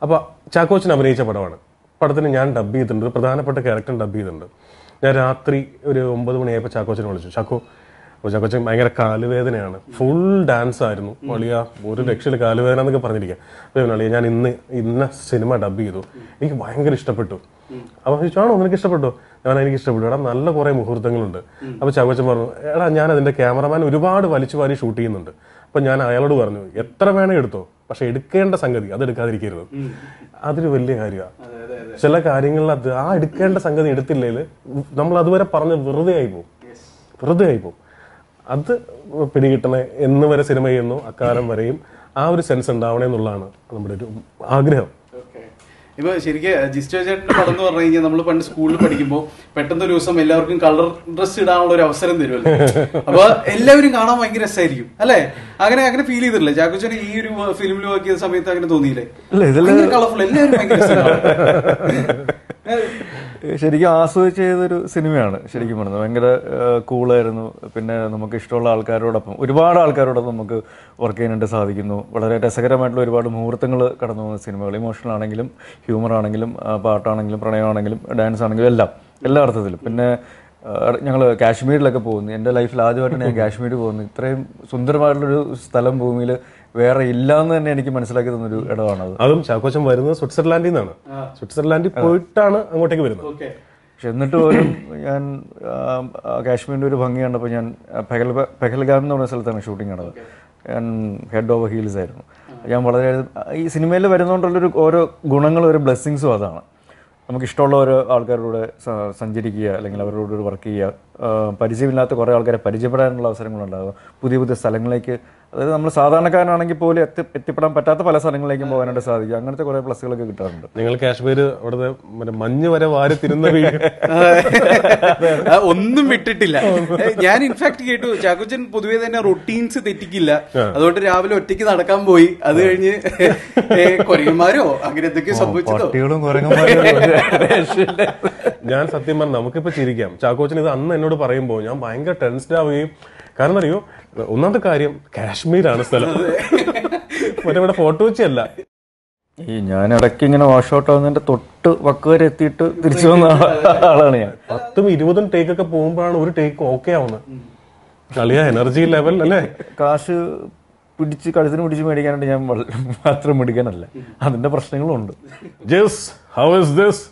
അപ്പൊ ചാക്കോച്ചൻ അഭിനയിച്ച പടമാണ്. പടത്തിന് ഞാൻ ഡബ് ചെയ്തിട്ടുണ്ട്. പ്രധാനപ്പെട്ട ക്യാരക്ടർ ഡബ് ചെയ്തിട്ടുണ്ട്. ഞാൻ രാത്രി ഒരു ഒമ്പത് മണിയായപ്പോൾ ചാക്കോച്ചനെ വിളിച്ചു. ചാക്കോ അപ്പോൾ ചാക്കോച്ചൻ ഭയങ്കര കാലുവേദനയാണ്. ഫുൾ ഡാൻസ് ആയിരുന്നു. വലിയ ഒരു രക്ഷയിൽ കാലുവേദന എന്നൊക്കെ പറഞ്ഞിരിക്കുക അപ്പോൾ ഞാൻ ഇന്ന് ഇന്ന സിനിമ ഡബ് ചെയ്തു. എനിക്ക് ഭയങ്കര ഇഷ്ടപ്പെട്ടു. അപ്പോൾ ചോദിച്ചു ആണോ? നിനക്ക് ഇഷ്ടപ്പെട്ടോ? ഞാൻ എനിക്ക് ഇഷ്ടപ്പെട്ടു. എടാ നല്ല കുറേ മുഹൂർത്തങ്ങളുണ്ട്. അപ്പോൾ ചാക്കോച്ചൻ പറഞ്ഞു എടാ ഞാൻ അതിന്റെ ക്യാമറമാൻ ഒരുപാട് വലിച്ചു വാരി ഷൂട്ട് ചെയ്യുന്നുണ്ട്. അപ്പൊ ഞാൻ അയാളോട് പറഞ്ഞു എത്ര വേണേ എടുത്തോ? പക്ഷെ എടുക്കേണ്ട സംഗതി അത് എടുക്കാതിരിക്കരുത്. അതൊരു വലിയ കാര്യമാണ് ചില കാര്യങ്ങളിൽ അത് ആ എടുക്കേണ്ട സംഗതി എടുത്തില്ലെങ്കിൽ നമ്മൾ അതുവരെ പറഞ്ഞ് വെറുതെ ആയി പോകും വെറുതെ ആയി പോകും അത് പിടികിട്ടണേ എന്ന് വരെ സിനിമ ചെയ്യുന്നു അക്കാലം വരെയും ആ ഒരു സെൻസ് ഉണ്ടാവണേ എന്നുള്ളതാണ് നമ്മുടെ ഒരു ആഗ്രഹം. ഇപ്പൊ ശരിക്കും ജിസ്റ്റോ ചേട്ടന്റെ പടം എന്ന് പറഞ്ഞു കഴിഞ്ഞാൽ നമ്മൾ പണ്ട് സ്കൂളിൽ പഠിക്കുമ്പോൾ പെട്ടെന്ന് ഒരു ദിവസം എല്ലാവർക്കും കളർ ഡ്രസ് ഇടാനുള്ള ഒരു അവസരം തരുമല്ലോ. അപ്പൊ എല്ലാവരും കാണാൻ ഭയങ്കര രസമായിരിക്കും അല്ലെ? അങ്ങനെ അങ്ങനെ ഫീൽ ചെയ്തിട്ടില്ലേ? ചാക്കോച്ചന് ഈ ഒരു ഫിലിമിൽ വർക്ക് ചെയ്ത സമയത്ത് അങ്ങനെ തോന്നിയില്ലേ? കളർഫുൾ എല്ലാവരും ഭയങ്കര. ശരിക്കും ആസ്വദിച്ച് ചെയ്തൊരു സിനിമയാണ് ശരിക്കും പറഞ്ഞത്. ഭയങ്കര കൂളായിരുന്നു. പിന്നെ നമുക്ക് ഇഷ്ടമുള്ള ആൾക്കാരോടൊപ്പം ഒരുപാട് ആൾക്കാരോടൊപ്പം നമുക്ക് വർക്ക് ചെയ്യാനായിട്ട് സാധിക്കുന്നു. വളരെ രസകരമായിട്ടുള്ള ഒരുപാട് മുഹൂർത്തങ്ങൾ കടന്നു പോകുന്ന സിനിമകൾ. ഇമോഷണൽ ആണെങ്കിലും ഹ്യൂമർ ആണെങ്കിലും പാട്ടാണെങ്കിലും പ്രണയമാണെങ്കിലും ഡാൻസ് ആണെങ്കിലും എല്ലാം എല്ലാ അർത്ഥത്തിലും. പിന്നെ ഞങ്ങൾ കാശ്മീരിലൊക്കെ പോകുന്നു. എന്റെ ലൈഫിൽ ആദ്യമായിട്ടാണ് ഞാൻ കാശ്മീർ പോകുന്നത്. ഇത്രയും സുന്ദരമായിട്ടുള്ളൊരു സ്ഥലം ഭൂമിയിൽ വേറെ ഇല്ല എന്ന് തന്നെ എനിക്ക് മനസ്സിലാക്കി തന്നൊരു ഇടമാണത്. അതും ചാക്കോച്ചൻ വരുന്നത് സ്വിറ്റ്സർലാൻഡിൽ നിന്നാണ്. സ്വിറ്റ്സർലാൻഡിൽ പോയിട്ടാണ് അങ്ങോട്ടേക്ക് വരുന്നത്. ഓക്കെ. പക്ഷെ എന്നിട്ട് പോലും ഞാൻ കാശ്മീരിന്റെ ഒരു ഭംഗി കണ്ടപ്പോൾ ഞാൻ പെഹൽ പെഹൽഗാം എന്ന് പറഞ്ഞ സ്ഥലത്താണ് ഷൂട്ടിംഗ് നടന്നത്. ഞാൻ ഹെഡ് ഓവർ ഹീൽസ് ആയിരുന്നു. ഞാൻ വളരെ ഈ സിനിമയിൽ വരുന്നതുകൊണ്ടുള്ളൊരു ഓരോ ഗുണങ്ങളും ഒരു ബ്ലെസ്സിങ്സും അതാണ്. നമുക്ക് ഇഷ്ടമുള്ള ഓരോ ആൾക്കാരുടെ സഞ്ചരിക്കുക അല്ലെങ്കിൽ അവരോട് വർക്ക് ചെയ്യുക പരിചയമില്ലാത്ത കുറേ ആൾക്കാരെ പരിചയപ്പെടാനുള്ള അവസരങ്ങളുണ്ടാകും. പുതിയ പുതിയ സ്ഥലങ്ങളിലേക്ക്. അതായത് നമ്മൾ സാധാരണക്കാരനാണെങ്കിൽ പോലും എത്തി എത്തിപ്പെടാൻ പറ്റാത്ത പല സ്ഥലങ്ങളിലേക്കും പോകാനായിട്ട് സാധിക്കും. അങ്ങനത്തെ കുറേ പ്ലസ്സുകളൊക്കെ കിട്ടാറുണ്ട്. നിങ്ങൾ കാശ്മീർ അവിടെ മറ്റേ മഞ്ഞ് വരെ വാരി തിരുന്ന വീട് [LAUGHS] ഒന്നും വിട്ടിട്ടില്ല. ഞാൻ ഇൻഫാക്ട് കേട്ടു ചാക്കുച്ചൻ പൊതുവേ തന്നെ റൊട്ടീൻസ് തെറ്റിക്കില്ല. അതുകൊണ്ട് രാവിലെ ഒറ്റയ്ക്ക് നടക്കാൻ പോയി. അത് കഴിഞ്ഞ് കൊരങ്ങന്മാരോ അങ്ങനെ എന്തൊക്കെയോ സംഭവിച്ചു പട്ടികളും കുരങ്ങന്മാരും [LAUGHS] ഞാൻ സത്യം പറഞ്ഞു നമുക്കിപ്പോ ചിരിക്കാം. ചാക്കോച്ചൻ ഇത് അന്ന് എന്നോട് പറയുമ്പോൾ ഞാൻ ഭയങ്കര ടെൻസ്ഡ് ആവുകയും കാരണം അറിയോ ഒന്നാമത്തെ കാര്യം കാശ്മീരാണ് സ്ഥലം. മറ്റേ ഇവിടെ ഫോട്ടോ വെച്ചല്ല. ഈ ഞാൻ ഇടയ്ക്ക് ഇങ്ങനെ വാഷ് ഔട്ട് ആവുന്നതിന്റെ തൊട്ട് വക്ക് വരെ എത്തിയിട്ട് തിരിച്ചു വന്ന ആളാണ് ഞാൻ. പത്തും ഇരുപതും ടേക്ക് ഒക്കെ പോകുമ്പോഴാണ് ഒരു ടേക്ക് ഓക്കെ ആവുന്നത്. കളിയ എനർജി ലെവൽ അല്ലേ? കാശ് പിടിച്ച് കഴുത്തിന് പിടിച്ച് മേടിക്കാനായിട്ട് ഞാൻ മാത്രം മേടിക്കാനല്ല. അതിന്റെ പ്രശ്നങ്ങളും ഉണ്ട്. Just how is this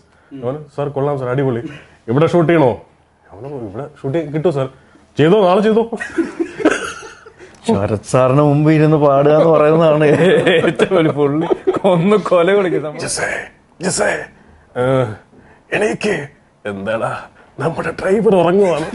sir കൊള്ളാം സാർ അടിപൊളി. ഇവിടെ ഷൂട്ട് ചെയ്യണോ? ഇവിടെ ഷൂട്ട് കിട്ടുമോ സാർ. ചെയ്തോ നാളെ ചെയ്തോ. ശരത് സാറിന് മുമ്പ് ഇരുന്ന് പാടുക എന്ന് പറയുന്നതാണ് ഏറ്റവും വലിയ പുള്ളി. ഒന്ന് കൊല വിളിക്കുന്നത് എണീക്ക്. എന്താടാ? നമ്മുടെ ഡ്രൈവർ ഉറങ്ങുവാണ്.